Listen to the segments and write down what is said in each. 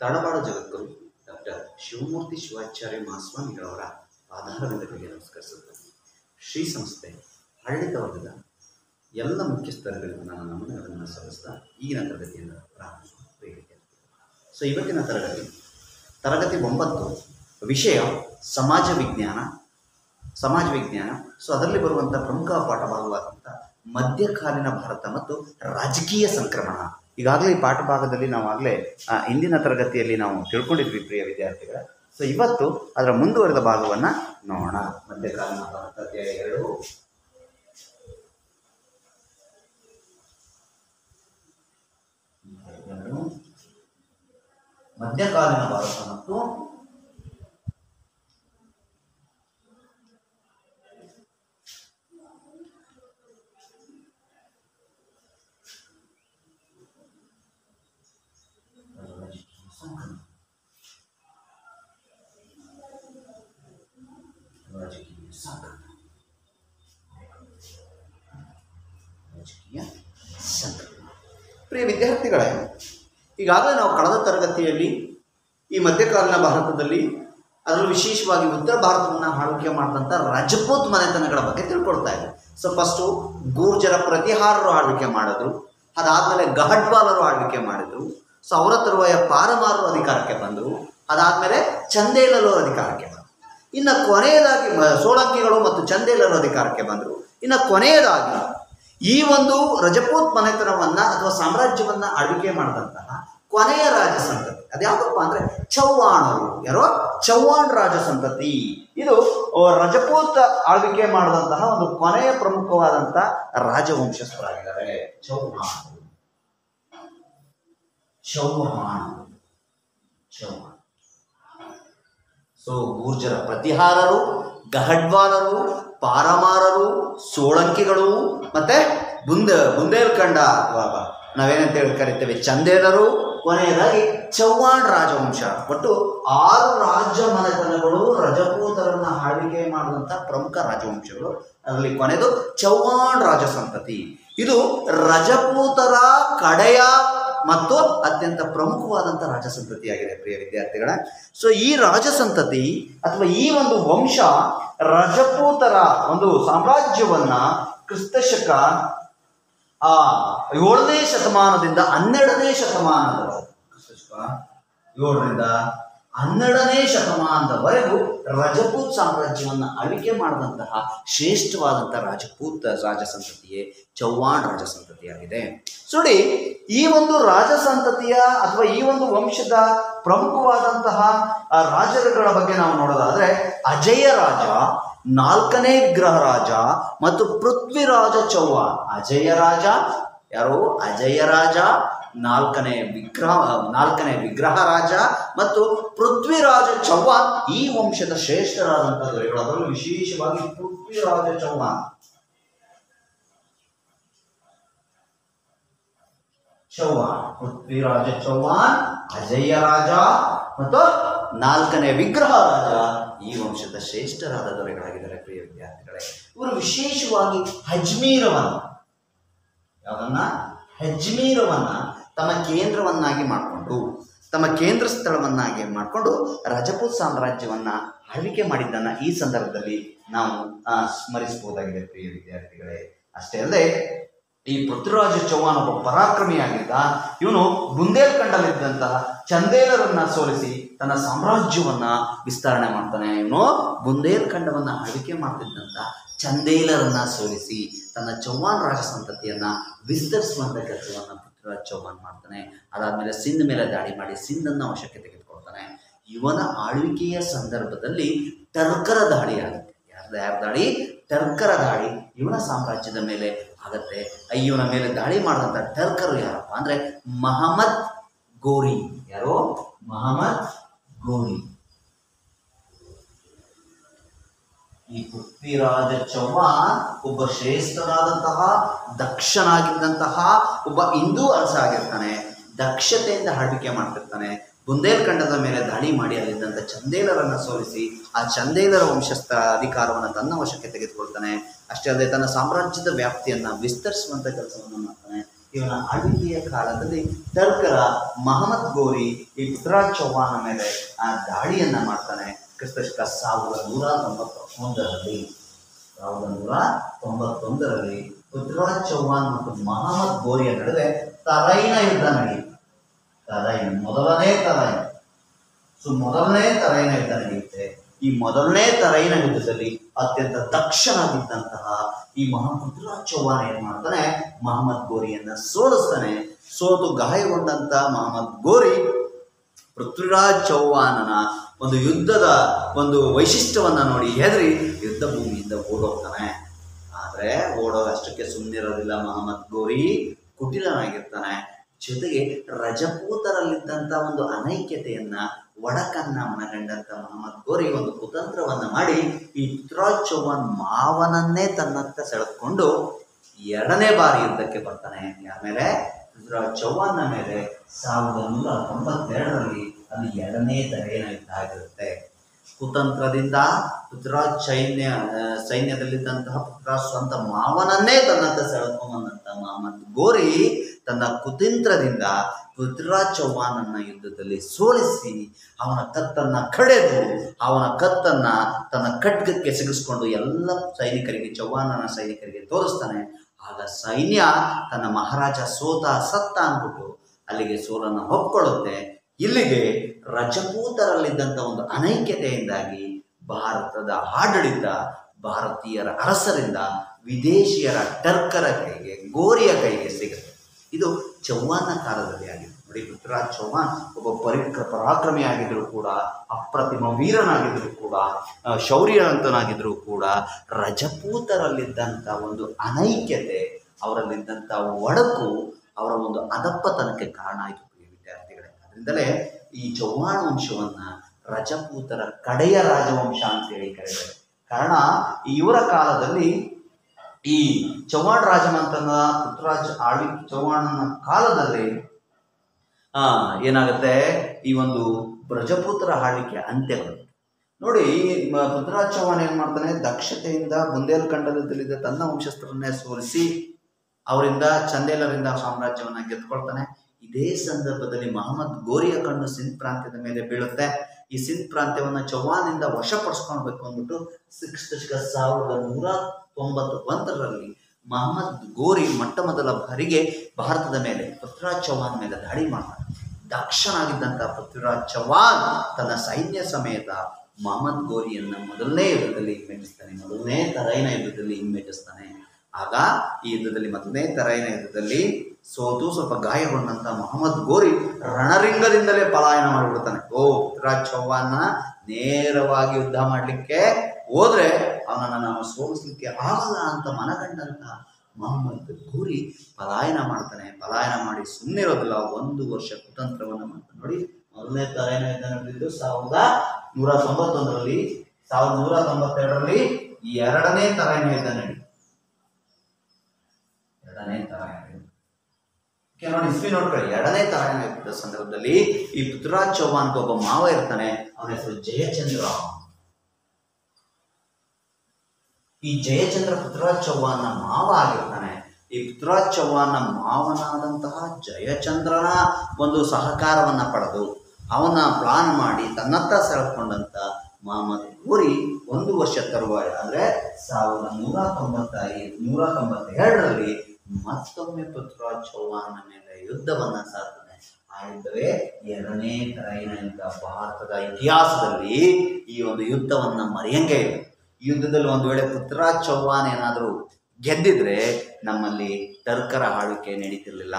ತಳವಾಡ ಜಗದ್ಗುರು doctor Shivamurthy Shivacharya ಮಹಾಸ್ವಾಮಿಗಳವರ ಆಧಾರವಿಂದಗಳಿಗೆ ನಮಸ್ಕರಿಸುತ್ತೇನೆ ಶ್ರೀ ಸಂಸ್ಥೆ ಆಡಳಿತ ವರ್ಗದ ಎಲ್ಲ ಮುಖ್ಯಸ್ಥರುಗಳಿಗೂ ನನ್ನ ನಮನಗಳನ್ನು ಸಲ್ಲಿಸ್ತಾ ಈಗಿನ ತರಗತಿಯನ್ನು ಪ್ರಾರಂಭಿಸುವ ಸೊ ಇವತ್ತಿನ ತರಗತಿ ತರಗತಿ ಒಂಬತ್ತು ವಿಷಯ ಸಮಾಜ ವಿಜ್ಞಾನ ಸಮಾಜ ವಿಜ್ಞಾನ. ಸೊ ಅದರಲ್ಲಿ ಬರುವಂಥ ಪ್ರಮುಖ ಪಾಠ ಭಾಗವಾದಂಥ ಮಧ್ಯಕಾಲೀನ ಭಾರತ ಮತ್ತು ರಾಜಕೀಯ ಸಂಕ್ರಮಣ. ಈಗಾಗಲೇ ಈ ಪಾಠ ಭಾಗದಲ್ಲಿ ನಾವು ಆ, ಹಿಂದಿನ ತರಗತಿಯಲ್ಲಿ ನಾವು ತಿಳ್ಕೊಂಡಿದ್ವಿ ಪ್ರಿಯ ವಿದ್ಯಾರ್ಥಿಗಳ. ಸೊ ಇವತ್ತು ಅದರ ಮುಂದುವರೆದ ಭಾಗವನ್ನು ನೋಡೋಣ. ಮಧ್ಯಕಾಲೀನ ಭಾರತ ಅಧ್ಯಾಯ ಎರಡು. ಮಧ್ಯಕಾಲೀನ ಭಾರತ ಮತ್ತು ರಾಜಕೀಯ ಸಂಘರ್ಷ ಪ್ರಿಯ ವಿದ್ಯಾರ್ಥಿಗಳೇ, ಈಗಾಗಲೇ ನಾವು ಕಳೆದ ತರಗತಿಯಲ್ಲಿ ಈ ಮಧ್ಯಕಾಲೀನ ಭಾರತದಲ್ಲಿ ಅದರಲ್ಲೂ ವಿಶೇಷವಾಗಿ ಉತ್ತರ ಭಾರತವನ್ನು ಆಳ್ವಿಕೆ ಮಾಡಿದಂಥ ರಜಪೂತ್ ಮನೆತನಗಳ ಬಗ್ಗೆ ತಿಳ್ಕೊಳ್ತಾ ಇದ್ದೀವಿ ಸೊ ಫಸ್ಟು ಗೂರ್ಜರ ಪ್ರತಿಹಾರರು ಆಳ್ವಿಕೆ ಮಾಡಿದ್ರು, ಅದಾದಮೇಲೆ ಗಹಡ್ವಾಲರು ಆಳ್ವಿಕೆ ಮಾಡಿದ್ರು, ಸೊ, ಅವರ ತರುವಾಯ ಪಾರಮಾರರು ಅಧಿಕಾರಕ್ಕೆ ಬಂದರು, ಅದಾದಮೇಲೆ ಚಂದೇಲರು ಅಧಿಕಾರಕ್ಕೆ ಇನ್ನು ಕೊನೆಯದಾಗಿ ಸೋಳಂಕಿಗಳು ಮತ್ತು ಚಂದೇಲರು ಅಧಿಕಾರಕ್ಕೆ ಬಂದರು. ಇನ್ನು ಕೊನೆಯದಾಗಿ ಈ ಒಂದು ರಜಪೂತ್ ಮನೆತನವನ್ನು ಅಥವಾ ಸಾಮ್ರಾಜ್ಯವನ್ನು ಆಳ್ವಿಕೆ ಮಾಡಿದಂತಹ ಕೊನೆಯ ರಾಜ ಸಂತತಿ. ಅದ್ಯಾವುದಪ್ಪ ಅಂದರೆ ಚೌಹಾಣರು ಯಾರೋ? ಚೌಹಾಣ್ ರಾಜ ಸಂತತಿ. ಇದು ರಜಪೂತ್ ಆಳ್ವಿಕೆ ಮಾಡಿದಂತಹ ಒಂದು ಕೊನೆಯ ಪ್ರಮುಖವಾದಂತಹ ರಾಜವಂಶಸ್ಥರಾಗಿದ್ದಾರೆ. ಚೌಹಾಣ್ ಚೌಹಾಣ್ ಚೌಹಾಣ್ ಸೊ ಗೂರ್ಜರ ಪ್ರತಿಹಾರರು, ಗಹಡ್ವಾಲರು, ಪಾರಮಾರರು, ಸೋಳಂಕಿಗಳು, ಮತ್ತೆ ಬುಂದ ಬುಂದೇಲ್ಖಂಡ ಅಥವಾ ನಾವೇನಂತ ಹೇಳಿ ಕರಿತೇವೆ ಚಂದೇರರು ಕೊನೆಯದಾಗಿ ಚೌಹಾಣ್ ರಾಜವಂಶ. ಒಟ್ಟು ಆರು ರಾಜ್ಯ ಮನೆತನಗಳು ರಜಪೂತರನ್ನ ಆಳ್ವಿಕೆ ಮಾಡಿದಂಥ ಪ್ರಮುಖ ರಾಜವಂಶಗಳು. ಅದರಲ್ಲಿ ಕೊನೆಯದು ಚೌಹಾಣ್ ರಾಜ ಸಂತತಿ ಇದು ರಜಪೂತರ ಕಡೆಯ ಮತ್ತು ಅತ್ಯಂತ ಪ್ರಮುಖವಾದಂಥ ರಾಜಸಂತತಿಯಾಗಿದೆ ಪ್ರಿಯ ವಿದ್ಯಾರ್ಥಿಗಳ. ಸೊ ಈ ರಾಜಸಂತತಿ ಅಥವಾ ಈ ಒಂದು ವಂಶ ರಜಪೂತರ ಒಂದು ಸಾಮ್ರಾಜ್ಯವನ್ನ ಕ್ರಿಸ್ತಶಕ, ಆ, ಏಳನೇ ಶತಮಾನದಿಂದ ಹನ್ನೆರಡನೇ ಶತಮಾನದ ಕ್ರಿಸ್ತಶಕ, ಏಳರಿಂದ ಹನ್ನೆರಡನೇ ಶತಮಾನದವರೆಗೂ ರಜಪೂತ್ ಸಾಮ್ರಾಜ್ಯವನ್ನು ಅಳಿಕೆ ಮಾಡಿದಂತಹ ಶ್ರೇಷ್ಠವಾದಂತಹ ರಾಜಪೂತ್ ರಾಜಸಂತತಿಯೇ ಚೌಹಾಣ್ ರಾಜಸಂತತಿಯಾಗಿದೆ. ಸುಡಿ ಈ ಒಂದು ರಾಜಸಂತತಿಯ ಅಥವಾ ಈ ಒಂದು ವಂಶದ ಪ್ರಮುಖವಾದಂತಹ ರಾಜರುಗಳ ಬಗ್ಗೆ ನಾವು ನೋಡೋದಾದ್ರೆ ಅಜಯ ರಾಜ, ನಾಲ್ಕನೇ ವಿಗ್ರಹ ರಾಜ ಮತ್ತು ಪೃಥ್ವಿರಾಜ ಚೌಹಾಣ್ ಅಜಯ ರಾಜ, ಯಾರು? ಅಜಯ ರಾಜ ನಾಲ್ಕನೇ ವಿಗ್ರಹ ನಾಲ್ಕನೇ ವಿಗ್ರಹ ರಾಜ ಮತ್ತು ಪೃಥ್ವಿರಾಜ ಚೌಹಾನ್ ಈ ವಂಶದ ಶ್ರೇಷ್ಠರಾದಂತಹ ದೊರೆಗಳು ಅದರಲ್ಲೂ ವಿಶೇಷವಾಗಿ ಪೃಥ್ವಿರಾಜ ಚೌಹಾನ್ ಚೌಹಾನ್ ಪೃಥ್ವಿರಾಜ ಚೌಹಾನ್ ಅಜಯ್ಯ ರಾಜ ಮತ್ತು ನಾಲ್ಕನೇ ವಿಗ್ರಹ ರಾಜ ಈ ವಂಶದ ಶ್ರೇಷ್ಠರಾದ ದೊರೆಗಳಾಗಿದ್ದಾರೆ ಪ್ರಿಯ ವಿದ್ಯಾರ್ಥಿಗಳೇ. ಇವರು ವಿಶೇಷವಾಗಿ ಅಜ್ಮೀರವನ್ನ ಯಾವನ್ನ ಅಜ್ಮೀರವನ್ನ ತಮ್ಮ ಕೇಂದ್ರವನ್ನಾಗಿ ಮಾಡಿಕೊಂಡು, ತಮ್ಮ ಕೇಂದ್ರ ಸ್ಥಳವನ್ನಾಗಿ ಮಾಡಿಕೊಂಡು ರಜಪೂತ್ ಸಾಮ್ರಾಜ್ಯವನ್ನ ಆಳ್ವಿಕೆ ಮಾಡಿದ್ದನ್ನ ಈ ಸಂದರ್ಭದಲ್ಲಿ ನಾವು ಸ್ಮರಿಸಬಹುದಾಗಿದೆ ಪ್ರಿಯ ವಿದ್ಯಾರ್ಥಿಗಳೇ. ಅಷ್ಟೇ ಅಲ್ಲದೆ, ಈ ಪೃಥ್ವಿರಾಜ ಚೌಹಾಣ್ ಒಬ್ಬ ಪರಾಕ್ರಮಿಯಾಗಿದ್ದ ಇವನು ಬುಂದೇಲ್ಖಂಡಲ್ಲಿದ್ದಂತಹ ಚಂದೇಲರನ್ನ ಸೋಲಿಸಿ ತನ್ನ ಸಾಮ್ರಾಜ್ಯವನ್ನ ವಿಸ್ತರಣೆ ಮಾಡ್ತಾನೆ. ಇವನು ಬುಂದೇಲ್ಖಂಡವನ್ನ ಆಳ್ವಿಕೆ ಮಾಡ್ತಿದ್ದಂತ ಚಂದೇಲರನ್ನ ಸೋಲಿಸಿ ತನ್ನ ಚೌಹಾಣ್ ರಾಜ ಸಂತತಿಯನ್ನ ವಿಸ್ತರಿಸುವಂತ ಕೆಲಸವನ್ನ ಚೌಹಾಣ್ ಮಾಡ್ತಾನೆ. ಅದಾದ್ಮೇಲೆ ಸಿಂಧ್ ಮೇಲೆ ದಾಳಿ ಮಾಡಿ ಸಿಂಧನ್ನು ವಶಕ್ಕೆ ತೆಗೆದುಕೊಳ್ತಾನೆ. ಇವನ ಆಳ್ವಿಕೆಯ ಸಂದರ್ಭದಲ್ಲಿ ಟರ್ಕರ ದಾಳಿ ಆಗುತ್ತೆ. ಯಾರ್ದ ಯಾರ ದಾಳಿ? ಟರ್ಕರ ದಾಳಿ. ಇವನ ಸಾಮ್ರಾಜ್ಯದ ಮೇಲೆ ಆಗತ್ತೆ. ಅಯ್ಯವನ ಮೇಲೆ ದಾಳಿ ಮಾಡಿದಂಥ ಟರ್ಕರು ಯಾರಪ್ಪ ಅಂದ್ರೆ ಮಹಮ್ಮದ್ ಗೋರಿ. ಯಾರು? ಮಹಮ್ಮದ್ ಗೋರಿ. ಈ ಪೃಥ್ವಿರಾಜ ಚೌಹಾನ್ ಒಬ್ಬ ಶ್ರೇಷ್ಠನಾದಂತಹ, ದಕ್ಷನಾಗಿದ್ದಂತಹ, ಒಬ್ಬ ಹಿಂದೂ ಅರಸ ಆಗಿರ್ತಾನೆ ದಕ್ಷತೆಯಿಂದ ಆಳ್ವಿಕೆ ಮಾಡ್ತಿರ್ತಾನೆ. ಬುಂದೇಲ್ಖಂಡದ ಮೇಲೆ ದಾಳಿ ಮಾಡಿ ಅಲ್ಲಿದ್ದಂಥ ಚಂದೇಲರನ್ನ ಸೋಲಿಸಿ ಆ ಚಂದೇಲರ ವಂಶಸ್ಥ ಅಧಿಕಾರವನ್ನು ತನ್ನ ವಶಕ್ಕೆ ತೆಗೆದುಕೊಳ್ತಾನೆ. ಅಷ್ಟೇ ಅಲ್ಲದೆ ತನ್ನ ಸಾಮ್ರಾಜ್ಯದ ವ್ಯಾಪ್ತಿಯನ್ನ ವಿಸ್ತರಿಸುವಂತ ಕೆಲಸವನ್ನು ಮಾಡ್ತಾನೆ. ಇವನ ಆಳ್ವಿಕೆಯ ಕಾಲದಲ್ಲಿ ತರ್ಕರ ಮಹಮ್ಮದ್ ಗೋರಿ ಈ ಪೃಥ್ವಿರಾಜ್ ಚೌಹಾನ ಮೇಲೆ ಆ ದಾಳಿಯನ್ನ ಮಾಡ್ತಾನೆ. ಕ್ರಿಸ್ತಶಕ ಸಾವಿರದ ನೂರ ತೊಂಬತ್ತೊಂದರಲ್ಲಿ, ಸಾವಿರದ ನೂರ ತೊಂಬತ್ತೊಂದರಲ್ಲಿ ಪೃಥ್ವಿರಾಜ್ ಚೌಹಾನ್ ಮತ್ತು ಮಹಮ್ಮದ್ ಗೋರಿಯ ನಡುವೆ ತರೈನ ಯುದ್ಧ ನಡೆಯಿತು. ತರೈನ ಮೊದಲನೇ ತರೈನ. ಸೊ, ಮೊದಲನೇ ತರೈನ ಯುದ್ಧ ನಡೆಯುತ್ತೆ. ಈ ಮೊದಲನೇ ತರೈನ ಯುದ್ಧದಲ್ಲಿ ಅತ್ಯಂತ ದಕ್ಷನಾಗಿದ್ದಂತಹ ಈ ಮಹಾ ಪೃಥ್ವಿರಾಜ್ ಚೌಹಾನ್ ಏನ್ ಮಾಡ್ತಾನೆ? ಮಹಮ್ಮದ್ ಗೋರಿಯನ್ನ ಸೋಲಿಸ್ತಾನೆ. ಸೋತು ಗಾಯಗೊಂಡಂತ ಮಹಮ್ಮದ್ ಗೋರಿ ಪೃಥ್ವಿರಾಜ್ ಚೌಹಾನನ ಒಂದು ಯುದ್ಧದ ಒಂದು ವೈಶಿಷ್ಟ್ಯವನ್ನು ನೋಡಿ ಹೆದರಿ ಯುದ್ಧ ಭೂಮಿಯಿಂದ ಓಡೋಗ್ತಾನೆ. ಆದರೆ ಓಡೋ ಅಷ್ಟಕ್ಕೆ ಸುಮ್ಮನಿರೋದಿಲ್ಲ ಮಹಮ್ಮದ್ ಗೋರಿ. ಕುಟಿಲನಾಗಿರ್ತಾನೆ. ಜೊತೆಗೆ ರಜಪೂತರಲ್ಲಿದ್ದಂಥ ಒಂದು ಅನೈಕ್ಯತೆಯನ್ನ, ಒಡಕನ್ನ ಮನಗಂಡಂತ ಮಹಮ್ಮದ್ ಗೋರಿ ಒಂದು ಕುತಂತ್ರವನ್ನು ಮಾಡಿ ಈ ಚೌಹಾನ್ ಮಾವನನ್ನೇ ತನ್ನತ್ತ ಸೆಳೆದುಕೊಂಡು ಎರಡನೇ ಬಾರಿ ಯುದ್ಧಕ್ಕೆ ಬರ್ತಾನೆ. ಆಮೇಲೆ ಮೇಲೆ ಪೃಥ್ವಿರಾಜ್ ಚೌಹಾನ್ನ ಮೇಲೆ. ಸಾವಿರದ ನೂರ ತೊಂಬತ್ತೆರಡರಲ್ಲಿ ಅದು ಎರಡನೇ ಆಗಿರುತ್ತೆ ಕುತಂತ್ರದಿಂದ ಪುತ್ರ ಸೈನ್ಯ ಸೈನ್ಯದಲ್ಲಿದ್ದಂತಹ ಪುತ್ರ ಸ್ವಂತ ಮಾವನನ್ನೇ ತನ್ನತ್ತ ಸೆಳೆದುಕೊಂಬಂದಂತ ಮಹಮ್ಮದ್ ಗೋರಿ ತನ್ನ ಕುತಂತ್ರದಿಂದ ಪೃಥ್ವಿರಾಜ್ ಚೌಹಾನನ್ನ ಯುದ್ಧದಲ್ಲಿ ಸೋಲಿಸಿ ಅವನ ಕತ್ತನ್ನ ಕಡೆದು, ಅವನ ಕತ್ತನ್ನ ತನ್ನ ಖಡ್ಗಕ್ಕೆ ಸಿಗಿಸ್ಕೊಂಡು ಎಲ್ಲ ಸೈನಿಕರಿಗೆ, ಚೌಹಾನನ ಸೈನಿಕರಿಗೆ ತೋರಿಸ್ತಾನೆ. ಆಗ ಸೈನ್ಯ ತನ್ನ ಮಹಾರಾಜ ಸೋತ ಸತ್ತ ಅಂದ್ಬಿಟ್ಟು ಅಲ್ಲಿಗೆ ಸೋಲನ್ನು ಒಪ್ಕೊಳ್ಳುತ್ತೆ. ಇಲ್ಲಿಗೆ ರಜಪೂತರಲ್ಲಿದ್ದಂಥ ಒಂದು ಅನೈಕ್ಯತೆಯಿಂದಾಗಿ ಭಾರತದ ಆಡಳಿತ ಭಾರತೀಯರ ಅರಸರಿಂದ ವಿದೇಶಿಯರ ಟರ್ಕರ ಕೈಗೆ, ಗೋರಿಯ ಕೈಗೆ ಸಿಗುತ್ತೆ. ಇದು ಚೌಹಾನ ಕಾಲದಲ್ಲಿ ಆಗಿದೆ ನೋಡಿ, ಪೃಥ್ವಿರಾಜ್ ಚೌಹಾನ್ ಒಬ್ಬ ಪರಿಕ್ರ ಆಗಿದ್ರು ಕೂಡ, ಅಪ್ರತಿಮ ವೀರನಾಗಿದ್ದರೂ ಕೂಡ ಶೌರ್ಯವಂತನಾಗಿದ್ದರೂ ಕೂಡ ರಜಪೂತರಲ್ಲಿದ್ದಂಥ ಒಂದು ಅನೈಕ್ಯತೆ ಅವರಲ್ಲಿದ್ದಂಥ ಒಡಕು ಅವರ ಒಂದು ಅದಪ್ಪತನಕ್ಕೆ ಕಾರಣ ಆಯಿತು. ಅದರಿಂದಲೇ ಈ ಚೌಹಾಣ ವಂಶವನ್ನ ರಜಪೂತರ ಕಡೆಯ ರಾಜವಂಶ ಅಂತ ಹೇಳಿ ಕರೆದರು ಕಾರಣ ಇವರ ಕಾಲದಲ್ಲಿ ಈ ಚೌಹಾಣ ರಾಜಮಂತನ ಪುತ್ರರಾಜ ಆಳ್ವಿ ಚೌಹಾಣನ ಕಾಲದಲ್ಲಿ, ಆ, ಏನಾಗುತ್ತೆ? ಈ ಒಂದು ರಜಪೂತರ ಆಳ್ವಿಕೆ ಅಂತ್ಯಗಳು. ನೋಡಿ ಪೃಥ್ವಿರಾಜ್ ಚೌಹಾಣ್ ಏನ್ ಮಾಡ್ತಾನೆ? ದಕ್ಷತೆಯಿಂದ ಬುಂದೇಲ್ಖಂಡದಲ್ಲಿದ್ದ ತನ್ನ ವಂಶಸ್ಥರನ್ನೇ ಸೋಲಿಸಿ, ಅವರಿಂದ ಚಂದೇಲರಿಂದ ಸಾಮ್ರಾಜ್ಯವನ್ನ ಗೆದ್ಕೊಳ್ತಾನೆ ಇದೇ ಸಂದರ್ಭದಲ್ಲಿ ಮಹಮ್ಮದ್ ಗೋರಿಯ ಕಣ್ಣು ಸಿಂಧ್ ಪ್ರಾಂತ್ಯದ ಮೇಲೆ ಬೀಳುತ್ತೆ. ಈ ಸಿಂಧ್ ಪ್ರಾಂತ್ಯವನ್ನ ಚೌಹಾನಿಂದ ವಶಪಡಿಸ್ಕೊಳ್ಬೇಕು ಅಂದ್ಬಿಟ್ಟು ಸಿಕ್ಸ್ ಸಾವಿರದ ನೂರ ತೊಂಬತ್ತು ಒಂದರಲ್ಲಿ ಮಹಮ್ಮದ್ ಗೋರಿ ಮೊಟ್ಟ ಮೊದಲ ಬಾರಿಗೆ ಭಾರತದ ಮೇಲೆ ಪೃಥ್ವಿರಾಜ್ ಚೌಹಾನ್ ಮೇಲೆ ದಾಳಿ ಮಾಡ್ತಾನೆ ದಕ್ಷನಾಗಿದ್ದಂಥ ಪೃಥ್ವಿರಾಜ್ ಚೌಹಾನ್ ತನ್ನ ಸೈನ್ಯ ಸಮೇತ ಮಹಮ್ಮದ್ ಗೋರಿಯನ್ನ ಮೊದಲನೇ ಯುದ್ಧದಲ್ಲಿ ಹಿಮ್ಮೆಟ್ಟಿಸ್ತಾನೆ, ಮೊದಲನೇ ತರೈನ ಯುದ್ಧದಲ್ಲಿ ಹಿಮ್ಮೆಟ್ಟಿಸ್ತಾನೆ. ಆಗ ಈ ಯುದ್ಧದಲ್ಲಿ ಮೊದಲನೇ ತರೈನ ಯುದ್ಧದಲ್ಲಿ ಸೋತು ಸ್ವಲ್ಪ ಗಾಯಗೊಂಡಂತ ಮೊಹಮ್ಮದ್ ಗೋರಿ ರಣರಿಂಗದಿಂದಲೇ ಪಲಾಯನ ಮಾಡಿಬಿಡ್ತಾನೆ. ಓ ಪೃಥ್ವಿರಾಜ್ ಚೌಹಾನ್ನ ನೇರವಾಗಿ ಯುದ್ಧ ಮಾಡಲಿಕ್ಕೆ ಹೋದ್ರೆ ಅವನನ್ನು ನಾವು ಸೋಲಿಸ್ಲಿಕ್ಕೆ ಆಗಲ್ಲ ಅಂತ ಮನಗಂಡಂತ ಮೊಹಮ್ಮದ್ ಗೋರಿ ಪಲಾಯನ ಮಾಡ್ತಾನೆ. ಪಲಾಯನ ಮಾಡಿ ಸುಮ್ಮನಿರೋದಿಲ್ಲ ಒಂದು ವರ್ಷ ಕುತಂತ್ರವನ್ನು ಮಾಡ್ತಾನೆ. ನೋಡಿ, ಮೊದಲನೇ ತಲೆಯನ್ನು ಯುದ್ಧ ನಡೆದಿದ್ದು? ಸಾವಿರದ ನೂರ ತೊಂಬತ್ತೊಂದರಲ್ಲಿ, ಸಾವಿರದ ನೂರ ತೊಂಬತ್ತೆರಡರಲ್ಲಿ ಎರಡನೇ ತಲೆಯನ್ನು ಯುದ್ಧ ನಡೀತು ಎರಡನೇ ತರೈನ ಯುದ್ಧ ಓಕೆ ನೋಡಿ ಇಸ್ವಿ ನೋಡ್ಕೊಳ್ಳಿ. ಎರಡನೇ ಯುದ್ಧದ ಸಂದರ್ಭದಲ್ಲಿ ಈ ಪೃಥ್ವಿರಾಜ್ ಚೌಹಾನ್ ಒಬ್ಬ ಮಾವ ಇರ್ತಾನೆ. ಅವನ ಹೆಸರು ಜಯಚಂದ್ರ. ಈ ಜಯಚಂದ್ರ ಪೃಥ್ವಿರಾಜ್ ಚೌಹಾನ್ನ ಮಾವ ಆಗಿರ್ತಾನೆ. ಈ ಪೃಥ್ವಿರಾಜ್ ಚೌಹಾನ್ನ ಮಾವನಾದಂತಹ ಜಯಚಂದ್ರನ ಒಂದು ಸಹಕಾರವನ್ನ ಪಡೆದು ಅವನ ಪ್ಲಾನ್ ಮಾಡಿ ತನ್ನತ್ತ ಸೆಳೆದುಕೊಂಡಂತ ಮಹಮ್ಮದ್ ಗೋರಿ ಒಂದು ವರ್ಷ ತರುವಾಯ, ಅಂದ್ರೆ ಸಾವಿರದ ನೂರ ತೊಂಬತ್ತ ನೂರ ತೊಂಬತ್ತೆರಡರಲ್ಲಿ ಮತ್ತೊಮ್ಮೆ ಪೃಥ್ವಿರಾಜ್ ಮೇಲೆ ಯುದ್ಧವನ್ನ ಸಾರ್ತಾನೆ ಆ ಯುದ್ಧವೇ ಎರಡನೇ ತರೈನ ಭಾರತದ ಇತಿಹಾಸದಲ್ಲಿ ಈ ಒಂದು ಯುದ್ಧವನ್ನ ಮರೆಯಂಗೆ ಈ ಯುದ್ಧದಲ್ಲಿ ಒಂದು ವೇಳೆ ಪೃಥ್ವಿರಾಜ್ ಚೌಹಾನ್ ಏನಾದರೂ ಗೆದ್ದಿದ್ರೆ ನಮ್ಮಲ್ಲಿ ಟರ್ಕರ ಆಳ್ವಿಕೆ ನಡೀತಿರ್ಲಿಲ್ಲ.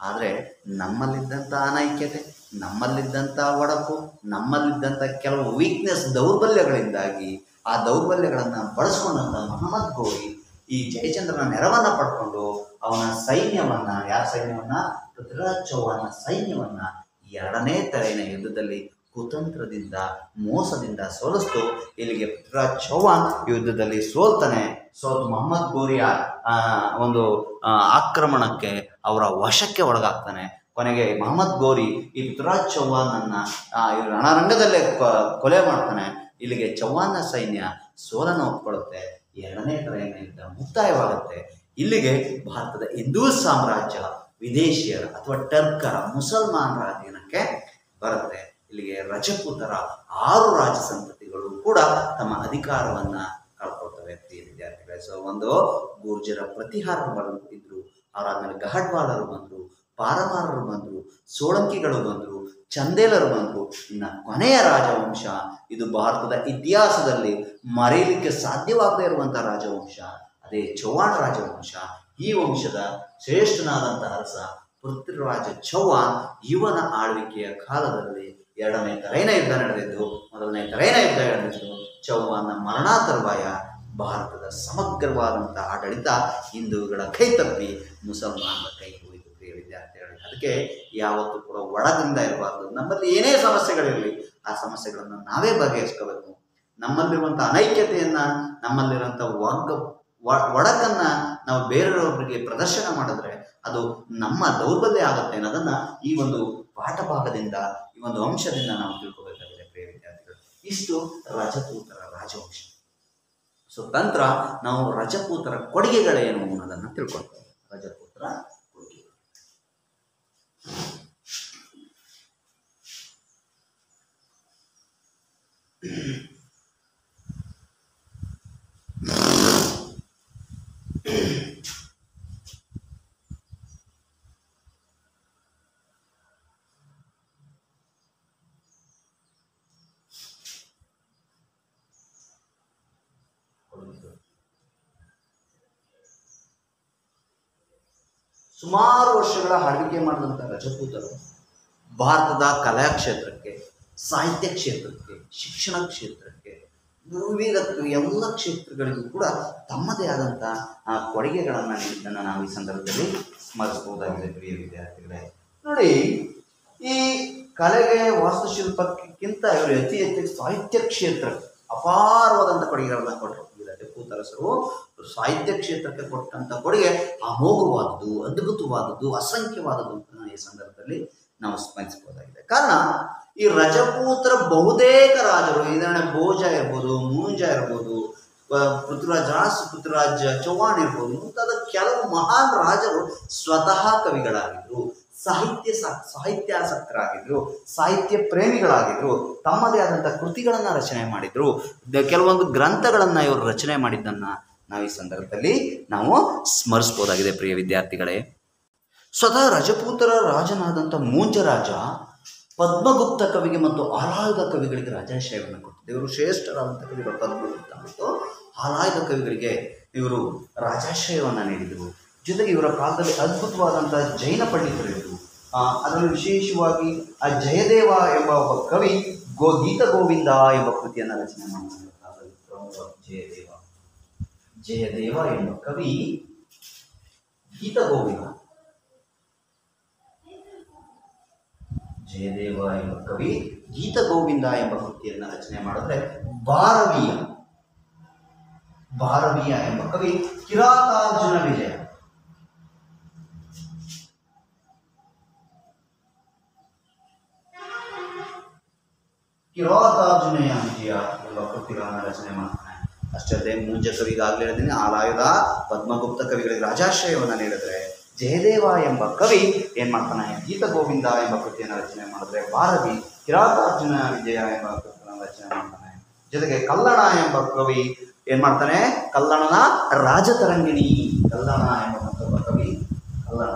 ಆದರೆ ನಮ್ಮಲ್ಲಿದ್ದಂಥ ಅನೈಕ್ಯತೆ ನಮ್ಮಲ್ಲಿದ್ದಂಥ ಒಡಕು ನಮ್ಮಲ್ಲಿದ್ದಂಥ ಕೆಲವು ವೀಕ್ನೆಸ್ ದೌರ್ಬಲ್ಯಗಳಿಂದಾಗಿ ಆ ದೌರ್ಬಲ್ಯಗಳನ್ನು ಬಳಸ್ಕೊಂಡಂಥ ಮಹಮ್ಮದ್ ಗೋರಿ ಈ ಜಯಚಂದ್ರನ ನೆರವನ್ನ ಪಡ್ಕೊಂಡು ಅವನ ಸೈನ್ಯವನ್ನ, ಯಾರ ಸೈನ್ಯವನ್ನ? ಪೃಥ್ವಿರಾಜ್ ಸೈನ್ಯವನ್ನ ಎರಡನೇ ತಲೆಯ ಯುದ್ಧದಲ್ಲಿ ಕುತಂತ್ರದಿಂದ, ಮೋಸದಿಂದ ಸೋಲಿಸ್ತು. ಇಲ್ಲಿಗೆ ಪೃಥ್ವಿರಾಜ್ ಚೌಹಾನ್ ಯುದ್ಧದಲ್ಲಿ ಸೋಲ್ತಾನೆ. ಸೋತು ಮೊಹಮ್ಮದ್ ಗೋರಿಯ ಒಂದು ಆಕ್ರಮಣಕ್ಕೆ ಅವರ ವಶಕ್ಕೆ ಒಳಗಾಗ್ತಾನೆ. ಕೊನೆಗೆ ಮೊಹಮ್ಮದ್ ಗೋರಿ ಈ ಪೃಥ್ವಿರಾಜ್ ಈ ರಣರಂಗದಲ್ಲೇ ಕೊಲೆ ಮಾಡ್ತಾನೆ. ಇಲ್ಲಿಗೆ ಚೌಹಾನ್ನ ಸೈನ್ಯ ಸೋಲನ್ನು ಒಪ್ಕೊಳ್ಳುತ್ತೆ ಎರಡನೇ ತಲೆಯ ಯುದ್ಧ ಮುಕ್ತಾಯವಾಗುತ್ತೆ. ಇಲ್ಲಿಗೆ ಭಾರತದ ಹಿಂದೂ ಸಾಮ್ರಾಜ್ಯ ವಿದೇಶಿಯರ ಅಥವಾ ಟರ್ಕರ ಮುಸಲ್ಮಾನರ ಅಧೀನಕ್ಕೆ ಬರುತ್ತೆ. ಇಲ್ಲಿಗೆ ರಜಪೂತರ ಆರು ರಾಜ ಸಂತತಿಗಳು ಕೂಡ ತಮ್ಮ ಅಧಿಕಾರವನ್ನ ಕಳ್ಕೊಳ್ತವೆ ವಿದ್ಯಾರ್ಥಿಗಳೇ. ಸೊ ಒಂದು ಗುರ್ಜರ ಪ್ರತಿಹಾರ ಬರುತ್ತಿದ್ರು ಅವರಾದ್ಮೇಲೆ ಗಹಡ್ವಾಲರು ಬಂದರು, ಪಾರಮಾರರು ಬಂದರು, ಸೋಳಂಕಿಗಳು ಬಂದರು. ಚಂದೇಲರು ಬಂತು. ಇನ್ನು ಕೊನೆಯ ರಾಜವಂಶ, ಇದು ಭಾರತದ ಇತಿಹಾಸದಲ್ಲಿ ಮರೆಯಲಿಕ್ಕೆ ಸಾಧ್ಯವಾಗದೇ ಇರುವಂಥ ರಾಜವಂಶ, ಅದೇ ಚೌಹಾಣ್ ರಾಜವಂಶ. ಈ ವಂಶದ ಶ್ರೇಷ್ಠನಾದಂತಹ ಅರಸ ಪೃಥ್ವಿರಾಜ ಚೌಹಾಣ್ ಇವನ ಆಳ್ವಿಕೆಯ ಕಾಲದಲ್ಲಿ ಎರಡನೇ ತರೈನ ಯುದ್ಧ ನಡೆದಿದ್ದು, ಮೊದಲನೇ ತರೈನ ಯುದ್ಧ ನಡೆದಿದ್ದು ಚೌಹಾನ್ನ ಮರಣಾತರ್ವಾಯ ಭಾರತದ ಸಮಗ್ರವಾದಂತಹ ಆಡಳಿತ ಹಿಂದೂಗಳ ಕೈ ತಪ್ಪಿ ಮುಸಲ್ಮಾನರ ಕೈ ಅದಕ್ಕೆ ಯಾವತ್ತೂ ಕೂಡ ಒಳಗಿಂದ ಇರಬಾರ್ದು. ನಮ್ಮಲ್ಲಿ ಏನೇ ಸಮಸ್ಯೆಗಳಿರಲಿ, ಆ ಸಮಸ್ಯೆಗಳನ್ನು ನಾವೇ ಬಗೆಹರಿಸ್ಕೋಬೇಕು. ನಮ್ಮಲ್ಲಿರುವಂಥ ಅನೈಕ್ಯತೆಯನ್ನು, ನಮ್ಮಲ್ಲಿರುವಂಥ ಒಗ್ಗ ಒಡಕನ್ನ ನಾವು ಬೇರೆಯವರಿಗೆ ಪ್ರದರ್ಶನ ಮಾಡಿದ್ರೆ ಅದು ನಮ್ಮ ದೌರ್ಬಲ್ಯ ಆಗುತ್ತೆ ಅನ್ನೋದನ್ನ ಈ ಒಂದು ಪಾಠ ಭಾಗದಿಂದ, ಈ ಒಂದು ಅಂಶದಿಂದ ನಾವು ತಿಳ್ಕೋಬೇಕಾಗಿದೆ ಪ್ರಿಯ ವಿದ್ಯಾರ್ಥಿಗಳು. ಇಷ್ಟು ರಜಪೂತರ ರಾಜವಂಶ. ಸೊ ತಂತ್ರ ನಾವು ರಜಪೂತರ ಕೊಡುಗೆಗಳೇನು ಅನ್ನೋದನ್ನ ತಿಳ್ಕೊಳ್ತೇವೆ. ರಜಪೂತರ ಕೊಡುಗೆ ಕೊಡುಗೆಗಳು. ಸುಮಾರು ವರ್ಷಗಳ ಆಳ್ವಿಕೆ ಮಾಡಿದಂಥ ರಜಪೂತರು ಭಾರತದ ಕಲಾ ಕ್ಷೇತ್ರಕ್ಕೆ ಸಾಹಿತ್ಯ ಕ್ಷೇತ್ರಕ್ಕೆ ಶಿಕ್ಷಣ ಕ್ಷೇತ್ರಕ್ಕೆ ವಿವಿಧ ಎಲ್ಲ ಕ್ಷೇತ್ರಗಳಿಗೂ ಕೂಡ ತಮ್ಮದೇ ಆದಂಥ ಆ, ಕೊಡುಗೆಗಳನ್ನು ನೀಡಿದ್ದನ್ನು ನಾವು ಈ ಸಂದರ್ಭದಲ್ಲಿ ಸ್ಮರಿಸಬಹುದಾಗಿದೆ ಪ್ರಿಯ ವಿದ್ಯಾರ್ಥಿಗಳೇ. ನೋಡಿ, ಈ ಕಲೆಗೆ ವಾಸ್ತುಶಿಲ್ಪಕ್ಕಿಂತ ಇವರು ಅತಿ ಹೆಚ್ಚು ಸಾಹಿತ್ಯ ಕ್ಷೇತ್ರ ಅಪಾರವಾದಂಥ ಕೊಡುಗೆಗಳನ್ನು ಕೊಟ್ಟರು ಕೂತರಸರು ಸಾಹಿತ್ಯ ಕ್ಷೇತ್ರಕ್ಕೆ ಕೊಟ್ಟಂಥ ಕೊಡುಗೆ ಅಮೋಘವಾದದ್ದು, ಅದ್ಭುತವಾದದ್ದು, ಅಸಂಖ್ಯವಾದದ್ದು ಅಂತ ನಾನು ಈ ಸಂದರ್ಭದಲ್ಲಿ ನಾವು ಸ್ಮರಿಸಬಹುದಾಗಿದೆ ಕಾರಣ, ಈ ರಜಪೂತರ ಬಹುತೇಕ ರಾಜರು ಇದನ್ನ ಭೋಜ ಇರ್ಬೋದು, ಮೂಂಜ ಇರ್ಬೋದು ಪೃಥ್ವಿರಾಜ, ರಾಸ್ ಪೃಥ್ವಿರಾಜ ಚೌಹಾಣ್ ಇರ್ಬೋದು, ಮುಂತಾದ ಕೆಲವು ಮಹಾನ್ ರಾಜರು ಸ್ವತಃ ಕವಿಗಳಾಗಿದ್ರು, ಸಾಹಿತ್ಯ ಸಾಹಿತ್ಯಾಸಕ್ತರಾಗಿದ್ರು, ಸಾಹಿತ್ಯ ಪ್ರೇಮಿಗಳಾಗಿದ್ರು, ತಮ್ಮದೇ ಆದಂಥ ಕೃತಿಗಳನ್ನು ರಚನೆ ಮಾಡಿದ್ರು. ಕೆಲವೊಂದು ಗ್ರಂಥಗಳನ್ನು ಇವರು ರಚನೆ ಮಾಡಿದ್ದನ್ನು ನಾವು ಈ ಸಂದರ್ಭದಲ್ಲಿ ನಾವು ಸ್ಮರಿಸ್ಬೋದಾಗಿದೆ, ಪ್ರಿಯ ವಿದ್ಯಾರ್ಥಿಗಳೇ. ಸ್ವತಃ ರಜಪೂತರ ರಾಜನಾದಂಥ ಮೂಂಜರಾಜ ಪದ್ಮಗುಪ್ತ ಕವಿಗೆ ಮತ್ತು ಆಲಾಯುಧ ಕವಿಗಳಿಗೆ ರಾಜಾಶ್ರಯವನ್ನು ಕೊಟ್ಟಿದ್ದರು ಇವರು ಶ್ರೇಷ್ಠರಾದಂಥ ಕವಿಗಳು ಪದ್ಮಗುಪ್ತ ಮತ್ತು ಆಲಾಯುಧ ಕವಿಗಳಿಗೆ ಇವರು ರಾಜಾಶ್ರಯವನ್ನು ನೀಡಿದರು. ಜೊತೆಗೆ ಇವರ ಕಾಲದಲ್ಲಿ ಅದ್ಭುತವಾದಂಥ ಜೈನ ಪಂಡಿತರಿದ್ದರು ಆ, ಅದರಲ್ಲಿ ವಿಶೇಷವಾಗಿ ಆ ಜಯದೇವ ಎಂಬ ಒಬ್ಬ ಕವಿ ಗೋ ಗೀತ ಗೋವಿಂದ ಎಂಬ ಕೃತಿಯನ್ನು ರಚನೆ ಮಾಡಿದ್ದಾರೆ. ಜಯದೇವ. ಜಯದೇವ ಎಂಬ ಕವಿ ಗೀತ ಗೋವಿಂದ. ಜಯದೇವ ಎಂಬ ಕವಿ ಗೀತ ಗೋವಿಂದ ಎಂಬ ಕೃತಿಯನ್ನು ರಚನೆ ಮಾಡಿದ್ರೆ ಭಾರವೀಯ. ಭಾರವೀಯ ಎಂಬ ಕವಿ ಕಿರಾತಾರ್ಜುನ ವಿಜಯ. ಕಿರಾತಾರ್ಜುನೆಯ ವಿಜಯ ಎಂಬ ಕೃತಿಗಳನ್ನು ರಚನೆ ಮಾಡ್ತಾನೆ ಅಷ್ಟೇ ಅಲ್ಲದೆ ಮೂಂಜ ಕವಿಗಾಗಲೇ ಹೇಳಿದ್ದೀನಿ, ಆಲಾಯುಧ, ಪದ್ಮಗುಪ್ತ ಕವಿಗಳಿಗೆ ರಾಜಾಶ್ರಯವನ್ನು ನೀಡಿದ್ರೆ ಜಯದೇವ ಎಂಬ ಕವಿ ಏನು ಮಾಡ್ತಾನೆ? ಗೀತ ಗೋವಿಂದ ಎಂಬ ಕೃತಿಯನ್ನು ರಚನೆ ಮಾಡಿದ್ರೆ ಭಾರವಿ ಕಿರಾತಾರ್ಜುನ ವಿಜಯ ಎಂಬ ಕೃತಿಯನ್ನು ರಚನೆ ಮಾಡ್ತಾನೆ. ಜೊತೆಗೆ ಕಲ್ಲಣ ಎಂಬ ಕವಿ ಏನು ಮಾಡ್ತಾನೆ? ಕಲ್ಲಣನ ರಾಜತರಂಗಿಣಿ. ಕಲ್ಲಣ ಎಂಬ ಕವಿ ಕಲ್ಲಣ.